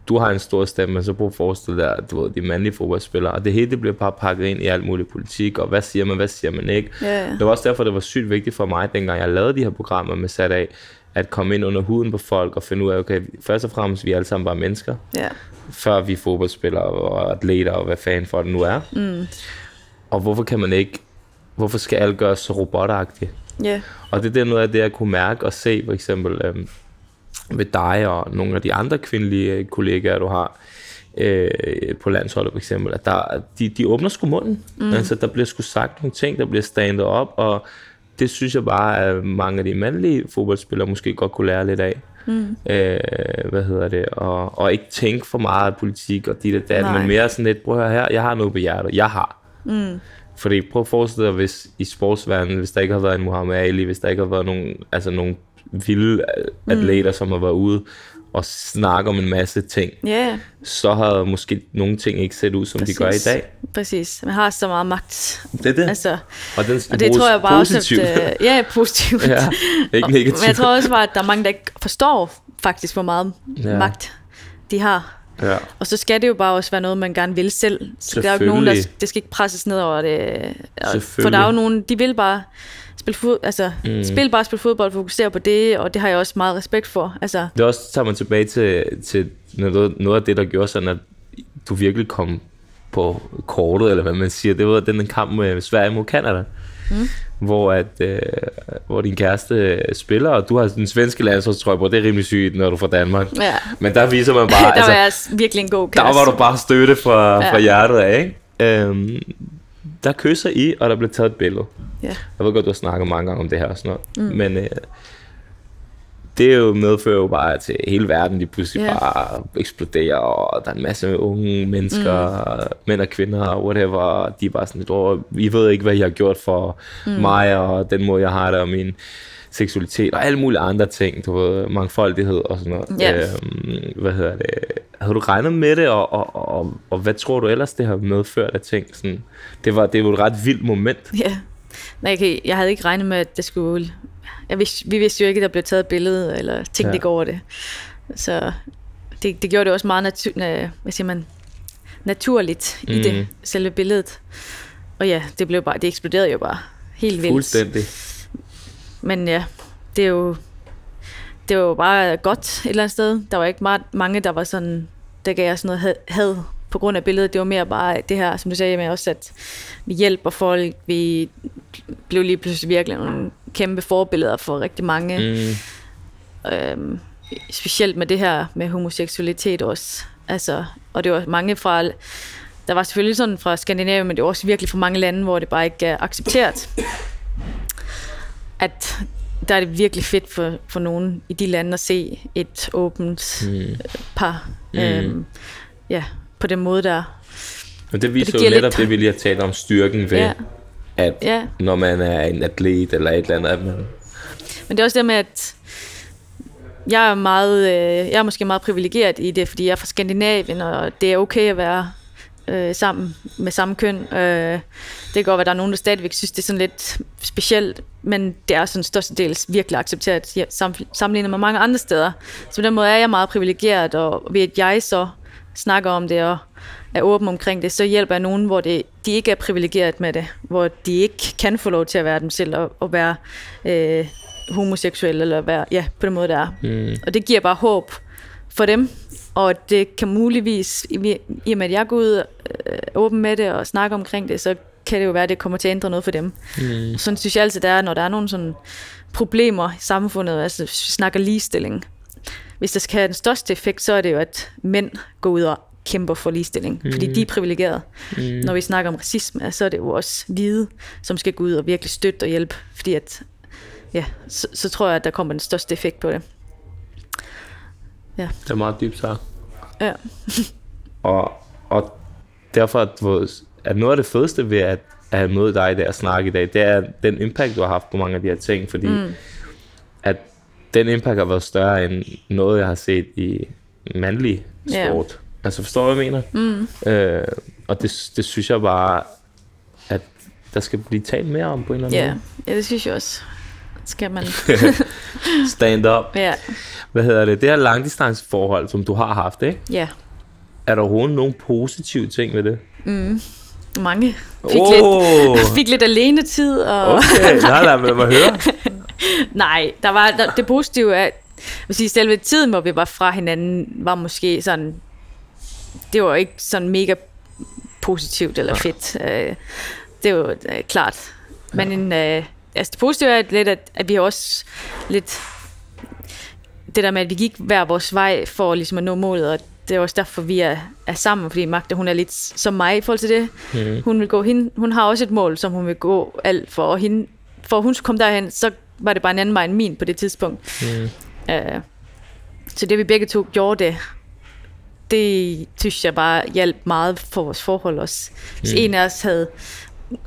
du har en stor stemme, så prøv at forestille dig, at du ved, de mandlige fodboldspillere, og det hele det bliver bare pakket ind i alt muligt politik, og hvad siger man, hvad siger man ikke. Ja. Det var også derfor, det var sygt vigtigt for mig, dengang jeg lavede de her programmer med sat af, at komme ind under huden på folk og finde ud af, okay, først og fremmest, vi er alle sammen bare mennesker, ja. før vi er fodboldspillere og atleter og hvad fanden for det nu er. Mm. Og hvorfor kan man ikke, hvorfor skal alt gøres så robotagtigt? ja. Og det er noget af det, jeg kunne mærke og se, for eksempel øhm, ved dig og nogle af de andre kvindelige øh, kollegaer, du har øh, på landsholdet for eksempel, at der, de, de åbner sgu munden. Mm. Altså, der bliver sgu sagt nogle ting, der bliver standet op, og det synes jeg bare, at mange af de mandlige fodboldspillere måske godt kunne lære lidt af. Mm. Øh, hvad hedder det? Og, og ikke tænke for meget af politik og dit og dat, men mere sådan lidt, prøv her, jeg har noget på hjertet. Jeg har. Mm. Fordi prøv at forestille dig, hvis i sportsverdenen, hvis der ikke har været en Muhammad Ali, hvis der ikke har været nogen, altså nogle vilde mm. atleter, som har været ude og snakke om en masse ting, Ja, så havde måske nogle ting ikke set ud, som Præcis. de gør i dag. Præcis. Man har så meget magt. Det er det. Altså, og den og det tror jeg bare positivt. også, at, øh, ja, positivt. ja, ikke negativt. Men jeg tror også bare, at der er mange, der ikke forstår faktisk, hvor meget Ja. magt de har. ja. Og så skal det jo bare også være noget, man gerne vil selv. Så der er jo ikke nogen, der, det skal ikke presses ned over det. Og- For der er jo nogen, de vil bare spille, fod, altså, mm. spil bare spille fodbold, fokusere på det, og det har jeg også meget respekt for. Altså, Det er også tager man tilbage til, til noget, noget af det, der gjorde sådan, at du virkelig kom på kortet, eller hvad man siger. Det var den kamp med Sverige mod Canada. Mm. hvor, at, øh, hvor din kæreste spiller, og du har den svenske landsholdstrøje på. Det er rimelig sygt, når du er fra Danmark. Ja. Men der viser man bare... der var jeg virkelig en god Der kæreste. var du bare støtte fra, Ja. fra hjertet af, ikke? Øhm, der kysser I, og der bliver taget et billede. Ja. Jeg ved godt, du har snakket mange gange om det her og sådan noget. Mm. Men øh, det er jo medfører jo bare til hele verden lige pludselig yeah. bare eksploderer, og der er en masse unge mennesker, mm. mænd og kvinder, whatever, og de er bare sådan lidt over, I ved ikke, hvad I har gjort for mm. mig, og den måde, jeg har det, og min seksualitet, og alle mulige andre ting, du ved, mangfoldighed og sådan noget. Ja. Øhm, hvad hedder det? Havde du regnet med det, og, og, og, og hvad tror du ellers, det har medført af ting? Sådan, det, var, det var et ret vildt moment. Ja. Nej, okay. jeg havde ikke regnet med, at det skulle... Jeg vidste, vi vidste jo ikke, at der blev taget et billede, eller tænkte Ja. ikke over det. Så det, det gjorde det også meget natu- na- hvad siger man, naturligt mm. i det, selve billedet. Og ja, det blev bare, det eksploderede jo bare helt vildt. Fuldstændig. Men ja, det er jo, det var jo bare godt et eller andet sted. Der var ikke meget, mange, der var sådan, der gav os noget had- had på grund af billedet. Det var mere bare det her, som du sagde med også, at vi hjælper folk. Vi blev lige pludselig virkelig nogle kæmpe forbilleder for rigtig mange. Mm. Øhm, specielt med det her med homoseksualitet også. Altså, og det var mange fra, der var selvfølgelig sådan fra Skandinavien, men det var også virkelig fra mange lande, hvor det bare ikke er accepteret. At der er det virkelig fedt for, for nogen i de lande at se et åbent Mm. par. Mm. Øhm, ja, på den måde der. Og det viser det jo netop lidt- det, vi lige har talt om, styrken ved, Ja. at Ja, når man er en atlet eller et eller andet, at man, Men det er også det med, at jeg er, meget, øh, jeg er måske meget privilegeret i det, fordi jeg er fra Skandinavien, og det er okay at være øh, sammen med samme køn. Øh, det kan godt være, at der er nogen, der stadigvæk synes, det er sådan lidt specielt, men det er sådan størstedels virkelig accepteret sam- sammenlignet med mange andre steder. Så på den måde er jeg meget privilegeret, og ved at jeg så snakker om det og er åben omkring det, så hjælper jeg nogen, hvor det, de ikke er privilegeret med det, hvor de ikke kan få lov til at være dem selv og, og være øh, homoseksuel eller være, ja, på den måde der er. mm, Og det giver bare håb for dem, og det kan muligvis, i, og med at jeg går ud øh, åben med det og snakker omkring det, så kan det jo være, at det kommer til at ændre noget for dem. mm, Sådan synes jeg altid, det er, når der er nogle sådan problemer i samfundet, altså hvis vi snakker ligestilling. Hvis der skal have den største effekt, så er det jo, at mænd går ud og kæmper for ligestilling, mm. fordi de er privilegerede. mm, Når vi snakker om racisme, så er det jo også hvide, som skal gå ud og virkelig støtte og hjælpe, fordi at, ja, så, så tror jeg, at der kommer den største effekt på det. Det er meget dybt sagt. Ja. Og, og derfor at, at noget af det fedeste ved at, at have mødt dig der snak i dag, det er den impact, du har haft på mange af de her ting, fordi mm. at den impact har været større end noget, jeg har set i mandlig Ja. sport. Altså forstår du, hvad jeg mener? Mm. Øh, og det, det synes jeg bare, at der skal blive talt mere om på en eller anden Ja, måde. ja det synes jeg også. Skal man. Stand up. Ja, Hvad hedder det? Det her langdistanceforhold, som du har haft, ikke? ja. Er der overhovedet nogle positive ting ved det? Mange. Fik, oh. lidt, fik lidt alene tid. Og... Okay, nej, mig, lad mig høre. Nej, der var, der, det positive er, vil sige, selve tiden, hvor vi var fra hinanden, var måske sådan, det var ikke sådan mega positivt eller fedt. Øh, Det var øh, klart. Men en, øh, altså det positive er lidt, at, at vi også lidt det der med, at vi gik hver vores vej for ligesom at nå målet, og det er også derfor, vi er, er sammen, fordi Magda, hun er lidt som mig i forhold til det. Mm. Hun, vil gå, hende, hun har også et mål, som hun vil gå alt for, og hende, for at hun skulle komme derhen, så var det bare en anden vej end min på det tidspunkt. Mm. Uh, så det vi begge to gjorde det, det synes jeg bare hjalp meget for vores forhold også. Hvis Mm. en af os havde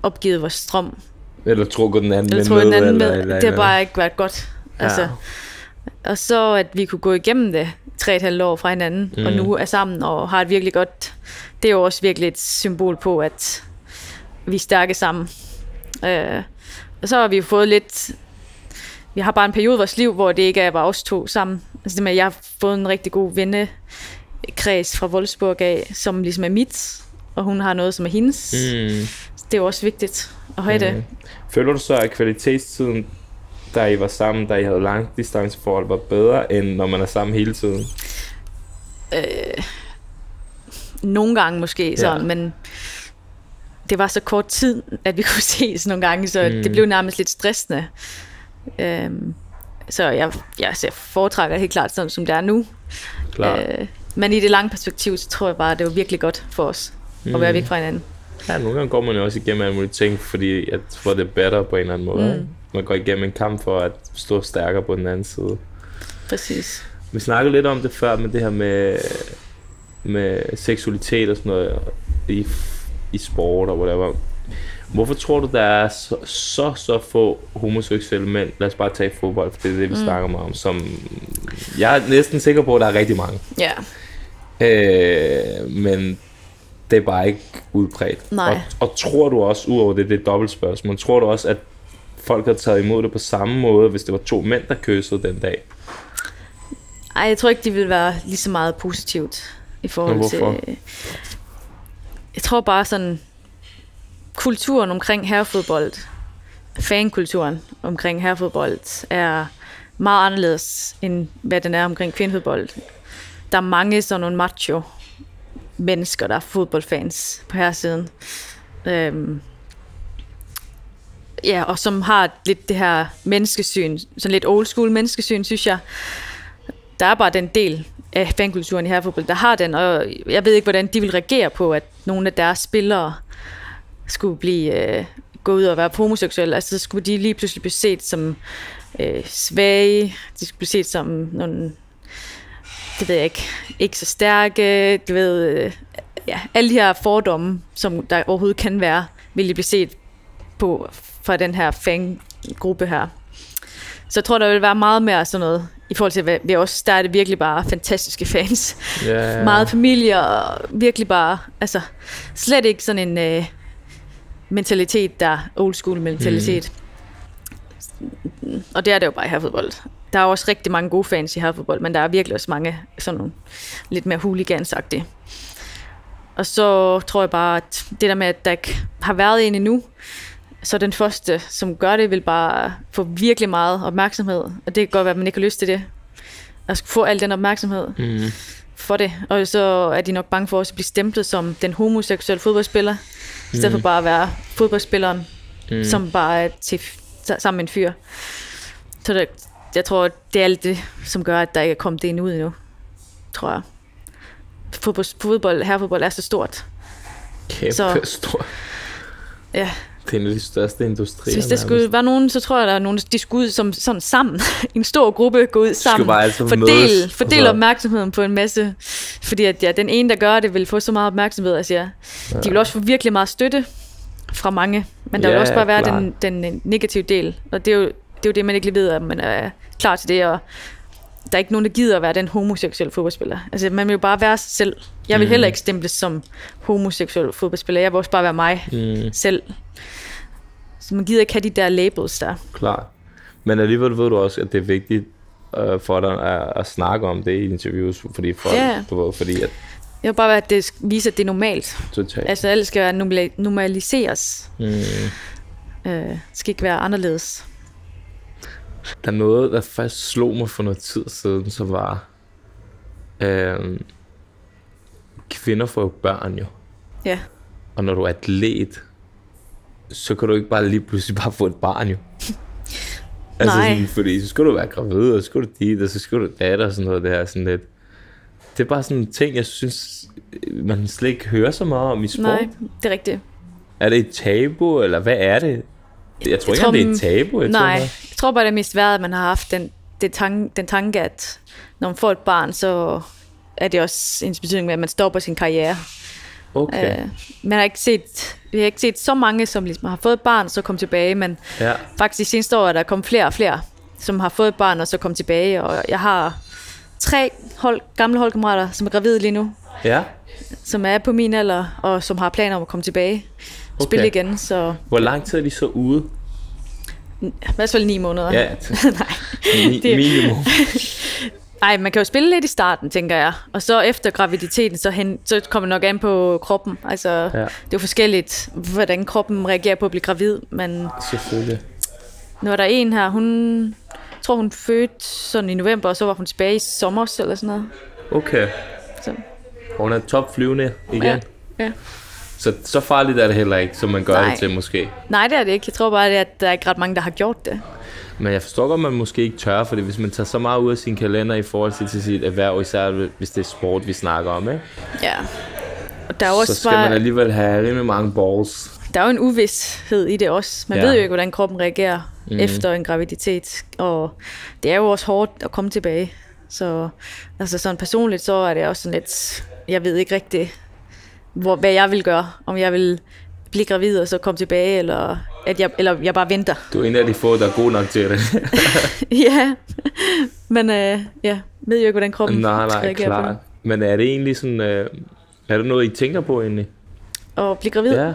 opgivet vores strøm, Eller trukket den anden eller med tror den anden eller, med, eller, det har eller. bare ikke været godt. Ja. Og så at vi kunne gå igennem det tre et halvt år fra hinanden, mm. og nu er sammen og har et virkelig godt, det er jo også virkelig et symbol på, at vi er stærke sammen. Øh, og så har vi jo fået lidt, vi har bare en periode i vores liv, hvor det ikke er bare os to sammen. Altså det med, at jeg har fået en rigtig god vennekreds fra Wolfsburg af, som ligesom er mit, og hun har noget, som er hendes. Mm. Mm. Det er jo også vigtigt at have mm. det. Føler du så, at kvalitetstiden, da I var sammen, da I havde langdistanceforhold, var bedre, end når man er sammen hele tiden? Øh, nogle gange måske sådan, Ja. men det var så kort tid, at vi kunne ses nogle gange, så mm. det blev nærmest lidt stressende. Øhm, så jeg, jeg, jeg foretrækker helt klart sådan, som det er nu. Klar. Øh, men i det lange perspektiv, så tror jeg bare, at det var virkelig godt for os mm. at være væk fra hinanden. Ja, nogle gange går man jo også igennem alle mulige ting, fordi at for det better på en eller anden måde. Mm. Man går igennem en kamp for at stå stærkere på den anden side. Præcis. Vi snakkede lidt om det før, med det her med, med seksualitet og sådan noget i, i sport og whatever. Hvorfor tror du, der er så, så, så få homoseksuelle mænd, lad os bare tage fodbold, for det er det, vi mm. snakker meget om, som jeg er næsten sikker på, at der er rigtig mange. Ja. Øh, men det er bare ikke udbredt. Nej. Og, og tror du også, udover det, det er et dobbelt spørgsmål, tror du også, at folk har taget imod det på samme måde, hvis det var to mænd, der kyssede den dag? Ej, jeg tror ikke, det vil være lige så meget positivt i forhold Nå, hvorfor? til... Jeg tror bare sådan, kulturen omkring herrefodbold, fankulturen omkring herrefodbold, er meget anderledes, end hvad den er omkring kvindefodbold. Der er mange sådan nogle macho mennesker, der er fodboldfans på herresiden. Øhm, ja, og som har lidt det her menneskesyn, sådan lidt old school menneskesyn, synes jeg. Der er bare den del af fankulturen i herrefodbold, der har den, og jeg ved ikke, hvordan de vil reagere på, at nogle af deres spillere skulle blive øh, gå ud og være homoseksuelle. Altså, så skulle de lige pludselig blive set som øh, svage, de skulle blive set som nogle, det ved jeg ikke, ikke så stærke, du ved, øh, ja, alle de her fordomme, som der overhovedet kan være, vil de blive set på fra den her fangruppe her. Så jeg tror, der vil være meget mere sådan noget, i forhold til, hvad vi også, der er det virkelig bare fantastiske fans. Ja, Meget familie, og virkelig bare, altså, slet ikke sådan en øh, mentalitet, der er old school mentalitet. Mm. Og det er det jo bare i herrefodbold. Der er også rigtig mange gode fans i herrefodbold, men der er virkelig også mange sådan nogle lidt mere hooligansagtige. Og så tror jeg bare, at det der med, at der ikke har været en endnu, så den første, som gør det, vil bare få virkelig meget opmærksomhed. Og det kan godt være, at man ikke har lyst til det. At få al den opmærksomhed Mm. for det. Og så er de nok bange for også at blive stemplet som den homoseksuelle fodboldspiller, i stedet for bare at være fodboldspilleren, mm. som bare er til, sammen med en fyr. Så det, jeg tror, det er alt det, som gør, at der ikke er kommet det endnu ud endnu. Tror jeg. Fodbold, fodbold herrefodbold er så stort. Kæmpe Så- stor. Ja, Det er en af de største industrier. så hvis der skulle være nogen, så tror jeg, der er nogen, de skulle ud som sådan sammen. en stor gruppe gå ud sammen. altid Fordel, fordel så- opmærksomheden på en masse. Fordi at ja, den ene, der gør det, vil få så meget opmærksomhed. Altså, ja. De vil også få virkelig meget støtte fra mange. Men der Ja, vil også bare være den, den øh, negative del. Og det er, jo, det er jo det, man ikke lige ved, at man er klar til det. Og der er ikke nogen, der gider at være den homoseksuelle fodboldspiller. Altså, man vil jo bare være sig selv. Jeg vil Mm. heller ikke stemples som homoseksuel fodboldspiller. Jeg vil også bare være mig Mm, selv. Så man gider ikke have de der labels der. klar. Men alligevel ved du også, at det er vigtigt øh, for dig at, at snakke om det i interviews, fordi folk, Ja. du ved, fordi at Jeg vil bare være, at det viser, at det er normalt. totalt. Altså, alt skal være normali- normaliseres. Mm. Øh, skal ikke være anderledes. Der er noget, der faktisk slog mig for noget tid siden, som var, øh, kvinder får jo børn jo. Ja. Og når du er atlet, så kan du ikke bare lige pludselig bare få et barn jo. altså Nej. sådan, fordi så skal du være gravid, og så skal du dit, og så skal du datter og sådan noget der sådan lidt. Det er bare sådan en ting, jeg synes, man slet ikke hører så meget om i sport. Nej, det er rigtigt. Er det et tabu, eller hvad er det? Jeg tror Jeg ikke, tror, det er et tabu. Jeg Nej, Tror, jeg tror bare, det er mest været, at man har haft den, den, tanke, den tanke, at når man får et barn, så er det også en betydning med, at man stopper sin karriere. okay. Øh, man har ikke set, vi har ikke set så mange, som ligesom har fået et barn, så kom tilbage, men ja. faktisk seneste år er der kommet flere og flere, som har fået et barn, og så kom tilbage, og jeg har tre hold, gamle holdkammerater, som er gravide lige nu, ja. som er på min alder, og som har planer om at komme tilbage og Okay. spille igen, så Hvor lang tid er de så ude? i hvert fald ni måneder. Ja, Nej. mi- Det- minimum. Ej, man kan jo spille lidt i starten, tænker jeg. Og så efter graviditeten, så, hen, så kommer det nok an på kroppen. Altså, ja. det er jo forskelligt, hvordan kroppen reagerer på at blive gravid. Men Selvfølgelig. nu er der en her, hun jeg tror hun fødte sådan i november, og så var hun tilbage i sommer eller sådan noget. Okay. Så, Hun er topflyvende igen. ja, ja. Så, så farligt er det heller ikke, som man gør Nej. det til måske. Nej, det er det ikke. Jeg tror bare, at der er ikke ret mange, der har gjort det. Men jeg forstår godt, at man måske ikke tør, fordi hvis man tager så meget ud af sin kalender i forhold til, til sit erhverv, især hvis det er sport, vi snakker om, ikke? Ja. Og der er også så skal bare, man alligevel have rimelig mange balls. der er jo en uvidshed i det også. Man ja. ved jo ikke, hvordan kroppen reagerer mm. efter en graviditet. Og det er jo også hårdt at komme tilbage. Så altså sådan personligt, så er det også sådan lidt... Jeg ved ikke rigtigt, hvor, hvad jeg vil gøre. Om jeg vil blive gravid og så komme tilbage, eller, at jeg, eller jeg bare venter. Du er en af de få, der er god nok til det. ja, men øh, ja, ved jo ikke, hvordan kroppen nej, nej, reagerer på klart. det. Men er det egentlig sådan... Øh, er det noget, I tænker på egentlig? Og blive gravid? Ja,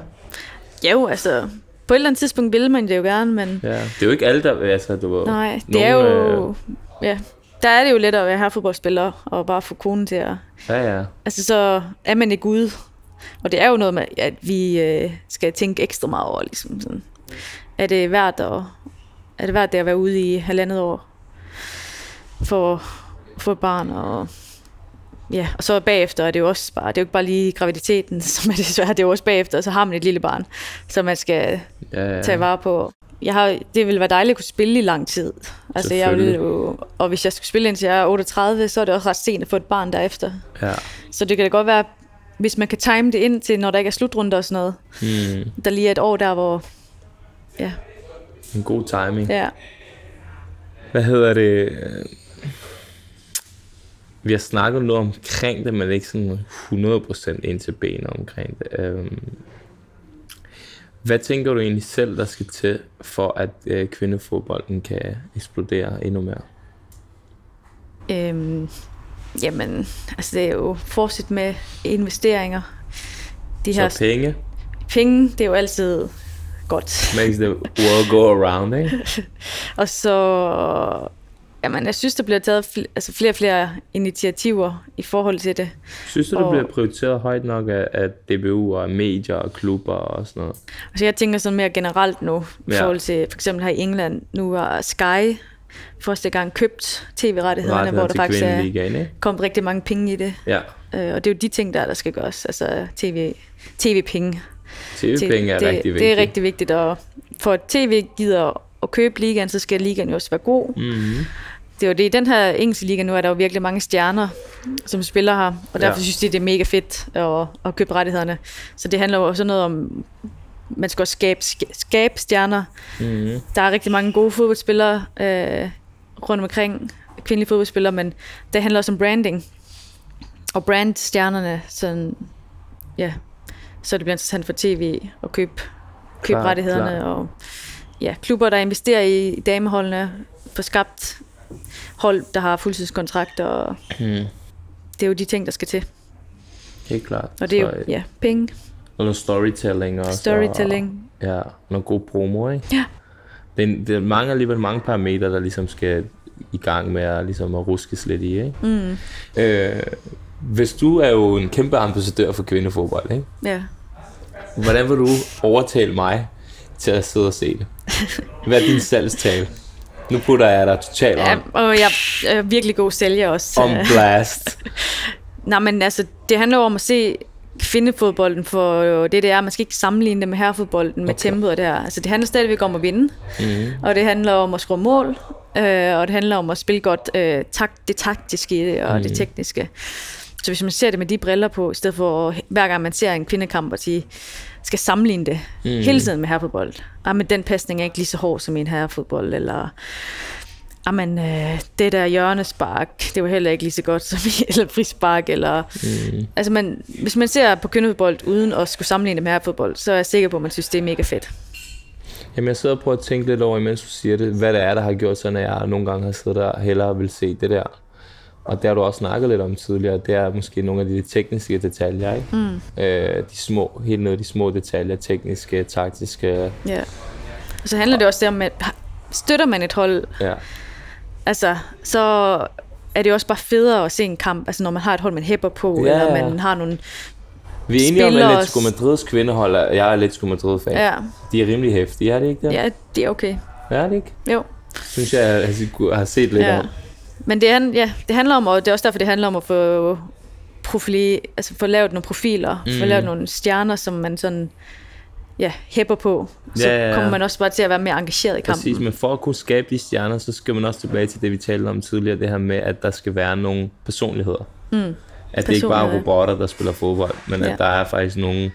Ja, jo, altså... På et eller andet tidspunkt vil man det jo gerne, men ja. Det er jo ikke alle, der... Altså, du ved, nej, det nogen, er jo... Øh, Ja, der er det jo lettere at være herrefodboldspiller og bare få konen til at... ja, ja. Altså, så er man ikke ude. Og det er jo noget med, at vi øh, skal tænke ekstra meget over, ligesom sådan. Er det værd at, er det værd det at være ude i halvandet år for få et barn og Ja, og så bagefter er det jo også bare, det er jo ikke bare lige graviditeten, som er det svære, det er jo også bagefter, og så har man et lille barn, som man skal ja, ja. tage vare på. Jeg har, det ville være dejligt at kunne spille i lang tid. Altså jeg vil jo, og hvis jeg skulle spille indtil jeg er 38, så er det også ret sent at få et barn derefter. ja. Så det kan da godt være, hvis man kan time det ind til, når der ikke er slutrunder og sådan noget. Hmm. Der lige er et år der, hvor... Ja, En god timing. ja. Hvad hedder det? Vi har snakket noget omkring det, men ikke sådan 100% ind til benet omkring det. Øhm, Hvad tænker du egentlig selv, der skal til, for at øh, kvindefodbolden kan eksplodere endnu mere? Øhm, jamen, altså det er jo fortsat med investeringer. De her Så penge penge, det er jo altid godt. makes the world go around, ikke? Og så, jamen, jeg synes, der bliver taget fl- altså flere og flere initiativer i forhold til det. Synes du, det Og- bliver prioriteret højt nok af, af DBU og medier og klubber og sådan noget? Altså jeg tænker sådan mere generelt nu, i Ja. forhold til for eksempel her i England, nu har Sky første gang købt tv-rettighederne, Rettigheder hvor der faktisk er ikke? kommet rigtig mange penge i det. Ja, Øh, og det er jo de ting, der, der skal gøres. Altså TV, tv-penge. tv-penge er det, rigtig vigtigt. Det er rigtig vigtigt, og for at tv gider at købe ligaen, så skal ligaen jo også være god. Mm-hmm. Det er jo det, i den her engelske liga nu er der jo virkelig mange stjerner, som spiller her, og derfor Ja. synes de, det er mega fedt at, at købe rettighederne. Så det handler jo også noget om, man skal også skabe, skabe stjerner. Mm-hmm. Der er rigtig mange gode fodboldspillere øh, rundt omkring, kvindelige fodboldspillere, men det handler også om branding. Og brandstjernerne, sådan, ja, så det bliver interessant for tv at købe, købe Klart, rettighederne. klart. Og ja, klubber, der investerer i dameholdene, får skabt hold, der har fuldtidskontrakter, og Mm. det er jo de ting, der skal til. Helt klart. Og det er Så, jo, ja, penge, Og noget storytelling også. storytelling. Og, ja, noget god promo, ikke? Ja. Det er, det er mange, alligevel mange parametre, der ligesom skal i gang med at, ligesom at ruskes lidt i, ikke? Mm, Øh, hvis du er jo en kæmpe ambassadør for kvindefodbold, ikke? ja. Hvordan vil du overtale mig til at sidde og se det? Hvad er din salgstale? Nu putter jeg dig totalt ja, on, og jeg er virkelig god sælger også. on blast. Nej, men altså, det handler om at se kvindefodbolden for det, det er. Man skal ikke sammenligne det med herrefodbolden, med Okay. tempoet og det her. Altså, det handler stadigvæk om at vinde, Mm. og det handler om at score mål, øh, og det handler om at spille godt øh, takt, det taktiske og mm. det tekniske. Så hvis man ser det med de briller på, i stedet for hver gang man ser en kvindekamp, at sige, skal sammenligne det mm. hele tiden med herrefodbold. Ah, men den pasning er ikke lige så hård som i en herrefodbold, eller Jamen, øh, det der hjørnespark, det var heller ikke lige så godt som eller frispark, eller... Mm. Altså, man, hvis man ser på kvindefodbold uden at skulle sammenligne det med herrefodbold, så er jeg sikker på, at man synes, det er mega fedt. Jamen, jeg sidder og prøver at tænke lidt over, imens du siger det, hvad det er, der har gjort sådan, at jeg nogle gange har siddet der og hellere vil se det der. Og det har du også snakket lidt om tidligere, det er måske nogle af de tekniske detaljer, ikke? Mm. Øh, de små, helt ned i de små detaljer, tekniske, taktiske, Ja. Og så handler det også om, at støtter man et hold, ja. Altså, så er det også bare federe at se en kamp, altså når man har et hold, man hæpper på, Ja, eller ja. man har nogle... Vi er enige om, at Atletico Madrids kvindehold, er- jeg er Atletico Madrid-fan. Ja, De er rimelig hæftige, er det ikke det? ja det er okay. Er det ikke? Jo. Synes jeg, jeg har set lidt Ja. om. Men det, han, ja, det handler om, og det er også derfor, det handler om at få profili, altså få lavet nogle profiler, mm. få lavet nogle stjerner, som man sådan ja, hæpper på. Så Ja, ja, ja. kommer man også bare til at være mere engageret i kampen. Præcis, men for at kunne skabe de stjerner, så skal man også tilbage til det, vi talte om tidligere, det her med, at der skal være nogle personligheder. Mm. At det ikke bare er robotter, der spiller fodbold, men Ja. at der er faktisk nogle,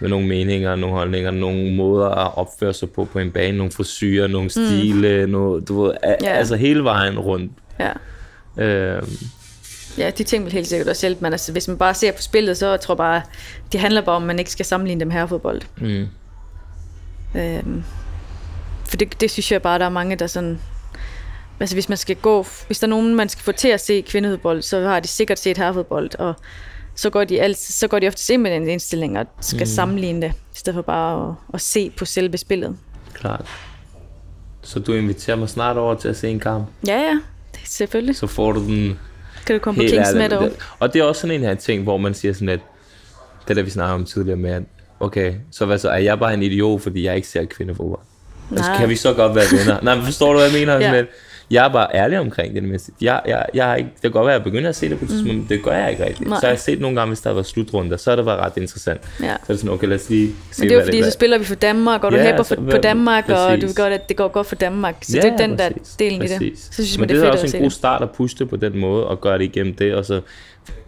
med nogle meninger, nogle holdninger, nogle måder at opføre sig på på en bane, nogle frisyrer, nogle stile, mm. noget, du ved, a- Ja. altså hele vejen rundt. Ja. Øhm, ja, de ting vil helt sikkert også hjælpe, men altså, hvis man bare ser på spillet, så tror jeg bare, det handler bare om, at man ikke skal sammenligne dem her fodbold. mm. Øhm, for det, det synes jeg bare, der er mange, der sådan... Altså hvis man skal gå... Hvis der er nogen, man skal få til at se kvindefodbold, så har de sikkert set herrefodbold, og så går de, altid, så går de ofte ind med den indstilling og skal mm. sammenligne det, i stedet for bare at, at se på selve spillet. Klart. Så du inviterer mig snart over til at se en kamp, Ja, ja, det, selvfølgelig. så får du den Kan du komme på Kings Meadow? det- Og det er også sådan en her ting, hvor man siger sådan lidt, det der vi snakker om tidligere med, at okay, så hvad så, er jeg bare en idiot, fordi jeg ikke ser kvindefodbold? Altså, Nej. kan vi så godt være venner? Nej, men forstår du, hvad jeg mener? Ja. lidt, jeg er bare ærlig omkring det. det. Jeg, jeg, jeg har ikke, det kan godt være, at jeg begynder at se det på tidspunkt, men det gør jeg ikke rigtigt. Nej. Så har jeg set nogle gange, hvis der var slutrunder, så har det været ret interessant. Ja. Så er det sådan, okay, lad os lige se, Men det er jo fordi, det så spiller vi for Danmark, og du Ja, hæpper for, på Danmark, og du præcis. godt, at det går godt for Danmark. Så Ja, det er den der præcis, delen i det. præcis. Så synes Men jeg, det det er er fedt også en god start at pushe det på den måde, og gøre det igennem det, og så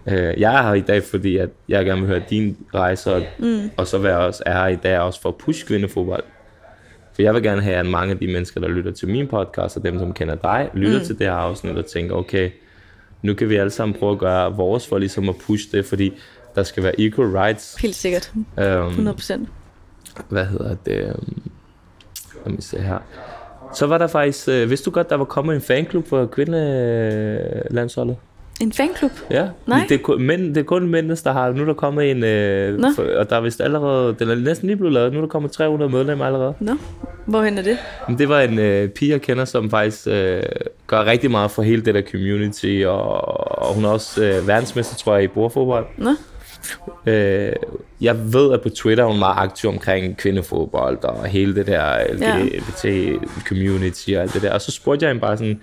øh, jeg er her i dag, fordi at jeg gerne vil høre din rejse, og, mm. og så være også, er her i dag også for at pushe kvindefodbold. For jeg vil gerne have, at mange af de mennesker, der lytter til min podcast, og dem, som kender dig, lytter mm. til det her afsnit og tænker, okay, nu kan vi alle sammen prøve at gøre vores for ligesom at pushe det, fordi der skal være equal rights. Helt sikkert. Um, 100 procent. hvad hedder det, lad mig se her. Så var der faktisk, øh, vidste du godt, der var kommet en fanklub for kvindelandsholdet? En fanklub? Ja, Nej. Det, er kun, mænd, det er kun mændenes, der har, nu er der kommet en, øh, Nå. for, og der er vist allerede, den er næsten lige blevet lavet, nu er der kommet 300 medlemmer allerede. Nå, hvorhen er det? Men det var en øh, pige, jeg kender, som faktisk øh, gør rigtig meget for hele det der community, og, og hun er også øh, verdensmester, tror jeg, i bordfodbold. Nå, Øh, jeg ved, at på Twitter er hun meget aktiv omkring kvindefodbold og hele det der LGBT-community og alt det der. Og så spurgte jeg hende bare sådan,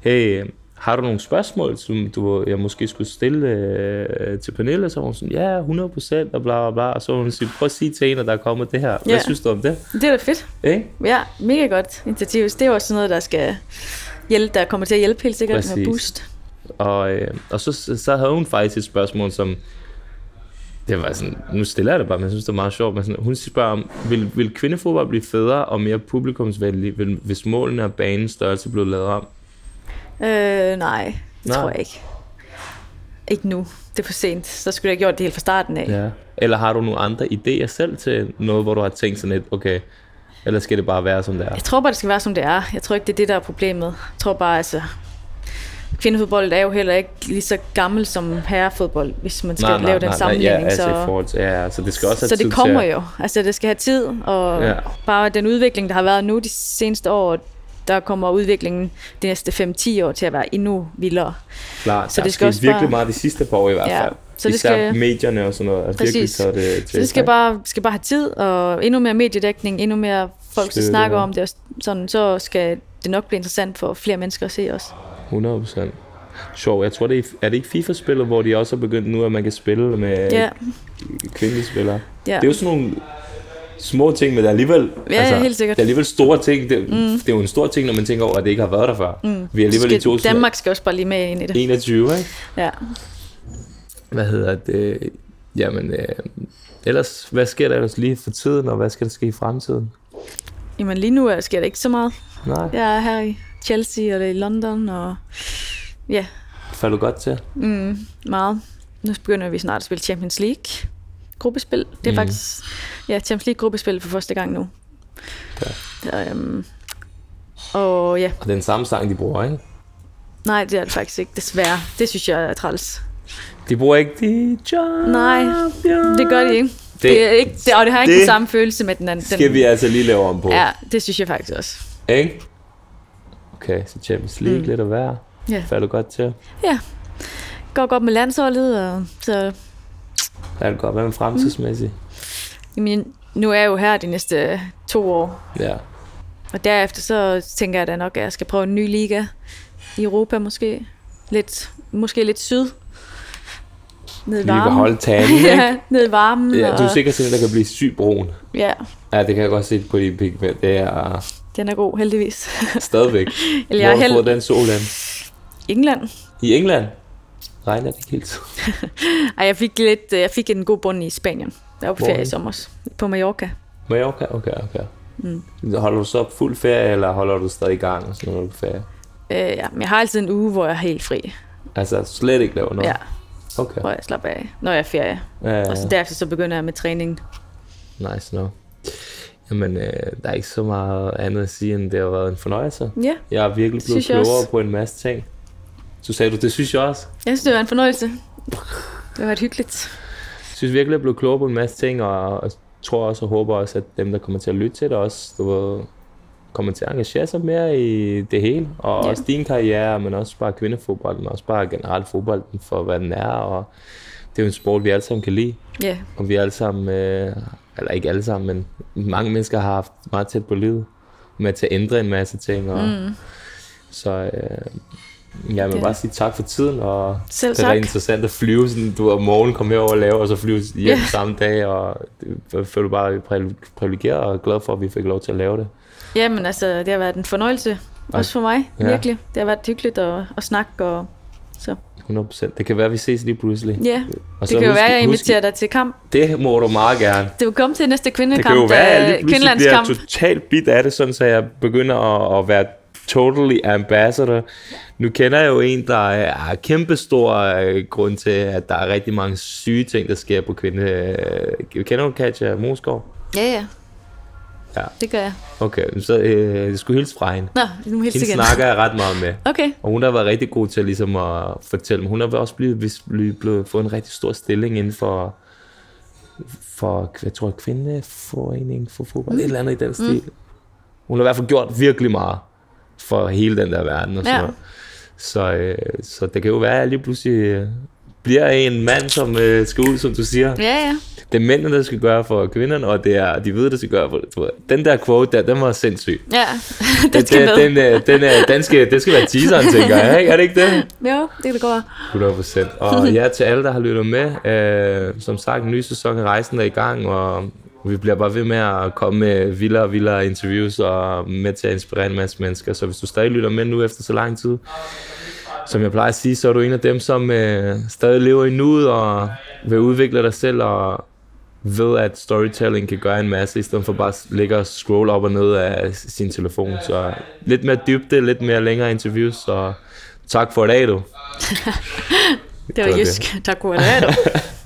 hey, har du nogle spørgsmål, som du, jeg måske skulle stille øh, til Pernille? Så var hun sådan, ja, 100 procent og bla bla bla. Og så hun sådan, prøv at sige til en, at der er kommet det her. Hvad Ja. synes du om det? det er da fedt. Ikke? Ja, mega godt initiativ. Det er også sådan noget, der skal hjælpe, der kommer til at hjælpe helt sikkert med Præcis. boost. Og, øh, og så, så havde hun faktisk et spørgsmål, som det var sådan, nu stiller jeg det bare, men jeg synes, det er meget sjovt. Men sådan, hun spørger om, vil, vil kvindefodbold blive federe og mere publikumsvenlig, hvis målene og banens størrelse blev lavet om? Øh, nej, det Nej. tror jeg ikke. Ikke nu. Det er for sent. Så skulle jeg have gjort det helt fra starten af. Ja. Eller har du nogle andre idéer selv til noget, hvor du har tænkt sådan lidt, okay, eller skal det bare være, som det er? Jeg tror bare, det skal være, som det er. Jeg tror ikke, det er det, der er problemet. Jeg tror bare, altså... Kvindefodbold er jo heller ikke lige så gammel som herrefodbold, hvis man skal lave den sammenligning. ja, altså i så, forhold til, ja, så det skal også have så tid det kommer til at, jo. Altså, det skal have tid, og ja. bare den udvikling, der har været nu de seneste år, der kommer udviklingen de næste 5-10 år til at være endnu vildere. Klart, så så det skal også virkelig bare- meget de sidste par år i hvert Ja, fald. så det Især skal- medierne og sådan noget. Altså virkelig Præcis. tager det til Så det skal bare, skal bare have tid, og endnu mere mediedækning, endnu mere folk, der snakker ja. om det, og sådan, så skal det nok blive interessant for flere mennesker at se os. 100 procent. Sjov, jeg tror, det er, er det ikke FIFA-spillet, hvor de også har begyndt nu, at man kan spille med Ja, kvindelige spillere? ja. Det er jo sådan nogle små ting, men det er alligevel, Ja, ja, helt sikkert. det er alligevel store ting. Det, mm. det er jo en stor ting, når man tænker over, at det ikke har været der før. Mm. Vi er alligevel i skal, 2021, Danmark skal også bare lige med ind i det. 21, ikke? Ja. Hvad hedder det? Jamen, øh, ellers, hvad sker der ellers lige for tiden, og hvad skal der ske i fremtiden? Jamen lige nu er- sker der ikke så meget. Nej, Jeg er her i Chelsea, og det er i London, og ja, falder du godt til? mm, meget. Nu begynder vi snart at spille Champions League gruppespil. Det er Mm. faktisk ja, Champions League gruppespil for første gang nu. Ja. Så, øhm, og ja, Og den samme sang, de bruger, ikke? nej, det er det faktisk ikke, desværre. Det synes jeg er træls. De bruger ikke de job, Nej, Det gør de ikke. Det, Det er ikke det, og det har ikke det den samme følelse med den anden. Den, skal vi altså lige lave om på. Ja, det synes jeg faktisk også. Ikke? Okay, så Champions League mm. lidt at være. Ja. Falder du godt til? Går godt med landsholdet, og så Falder du godt? Hvad med fremtidsmæssigt? jamen, nu er jeg jo her de næste to år, Ja. og derefter så tænker jeg da nok, at jeg skal prøve en ny liga i Europa måske. Lidt, måske lidt syd. ned i Lige varmen. beholde tanden, ikke? ja, ned i varmen. Ja, du er og, sikkert sådan, en, der kan blive syg brun. ja, Ja, det kan jeg godt se på din pigment. Det er den er god, heldigvis. stadigvæk. Eller jeg Hvor har held... den sol? England. I England? Regner det ikke helt? Ej, jeg fik, lidt, øh, jeg fik en god bund i Spanien. Jeg var på Hvor ferie i sommer. På Mallorca. Mallorca? Okay, okay. Mm. Holder du så fuld ferie, eller holder du stadig i gang og sådan noget på ferie? Øh, ja, men jeg har altid en uge, hvor jeg er helt fri. Altså slet ikke laver noget? Ja, Okay. hvor jeg slapper af, når jeg er ferie. Ja, ja, Og så ja. derefter så begynder jeg med træningen. Nice no. Jamen, øh, der er ikke så meget andet at sige, end det har været en fornøjelse. Ja, Jeg er virkelig blevet klogere på en masse ting. Så sagde du, det synes jeg også. jeg synes, det var en fornøjelse. Det var hyggeligt. Jeg synes virkelig, jeg blevet klogere på en masse ting, og jeg tror også og håber også, at dem, der kommer til at lytte til det også, du ved, kommer til at engagere sig mere i det hele. Og Ja. også din karriere, men også bare kvindefodbolden, og også bare generelt fodbolden for, hvad den er. Og det er jo en sport, vi alle sammen kan lide. Ja, Og vi alle sammen, øh, eller ikke alle sammen, men mange mennesker har haft meget tæt på livet med til at ændre en masse ting. Og, mm. Så øh, jeg vil Ja. bare sige tak for tiden, og selv det er interessant at flyve, sådan, du om morgenen komme herover og lave, og så flyve hjem Ja. samme dag, og jeg føler bare priv- privilegeret og glad for, at vi fik lov til at lave det. Jamen altså, det har været en fornøjelse. Også for mig, Ja. virkelig. Det har været hyggeligt at, at snakke. Og, så. 100%. Det kan være, at vi ses lige pludselig. Ja, Og det kan jo være, at jeg inviterer dig til kamp. Det må du meget gerne. Det vil komme til næste Det kvindekamp. kan jo være, at jeg lige øh, pludselig bliver totalt bit af det, sådan så jeg begynder at, at være totally ambassador. Nu kender jeg jo en, der er kæmpestor øh, grund til, at der er rigtig mange syge ting, der sker på kvinde. Øh, Kender du Katja Moskov? Ja, ja. Ja. Det gør jeg. Okay, så øh, jeg skulle hilse fra hende. Nå, nu helt Hende igen. snakker jeg ret meget med. Okay. Og hun har været rigtig god til ligesom at fortælle mig. Hun har også blevet, blevet, blevet fået en rigtig stor stilling inden for, for jeg tror, kvindeforeningen for fodbold. Mm. Et eller andet i den stil. Hun har i hvert fald gjort virkelig meget for hele den der verden. Og sådan Ja. noget. Så, øh, så det kan jo være, at jeg lige pludselig øh, bliver en mand, som øh, skal ud, som du siger. Ja, ja. Det er mændene, der skal gøre for kvinderne, og det er de ved, der skal gøre for, for Den der quote der, den var sindssyg. Ja, det skal med. den, den, den, er- den, skal, den skal være teaseren, tænker jeg. Ikke? Er det ikke det? Jo, det kan det gå. 100%. Og ja, til alle, der har lyttet med. Øh, som sagt, en ny sæson af Rejsen er i gang, og vi bliver bare ved med at komme med vildere og vildere interviews og med til at inspirere en masse mennesker. Så hvis du stadig lytter med nu efter så lang tid, som jeg plejer at sige, så er du en af dem, som øh, stadig lever i nuet og vil udvikle dig selv og ved, at storytelling kan gøre en masse, i stedet for bare at ligge og scrolle op og ned af sin telefon. Så lidt mere dybde, lidt mere længere interviews, og tak for i dag, du. Det var jysk. Tak for det, du.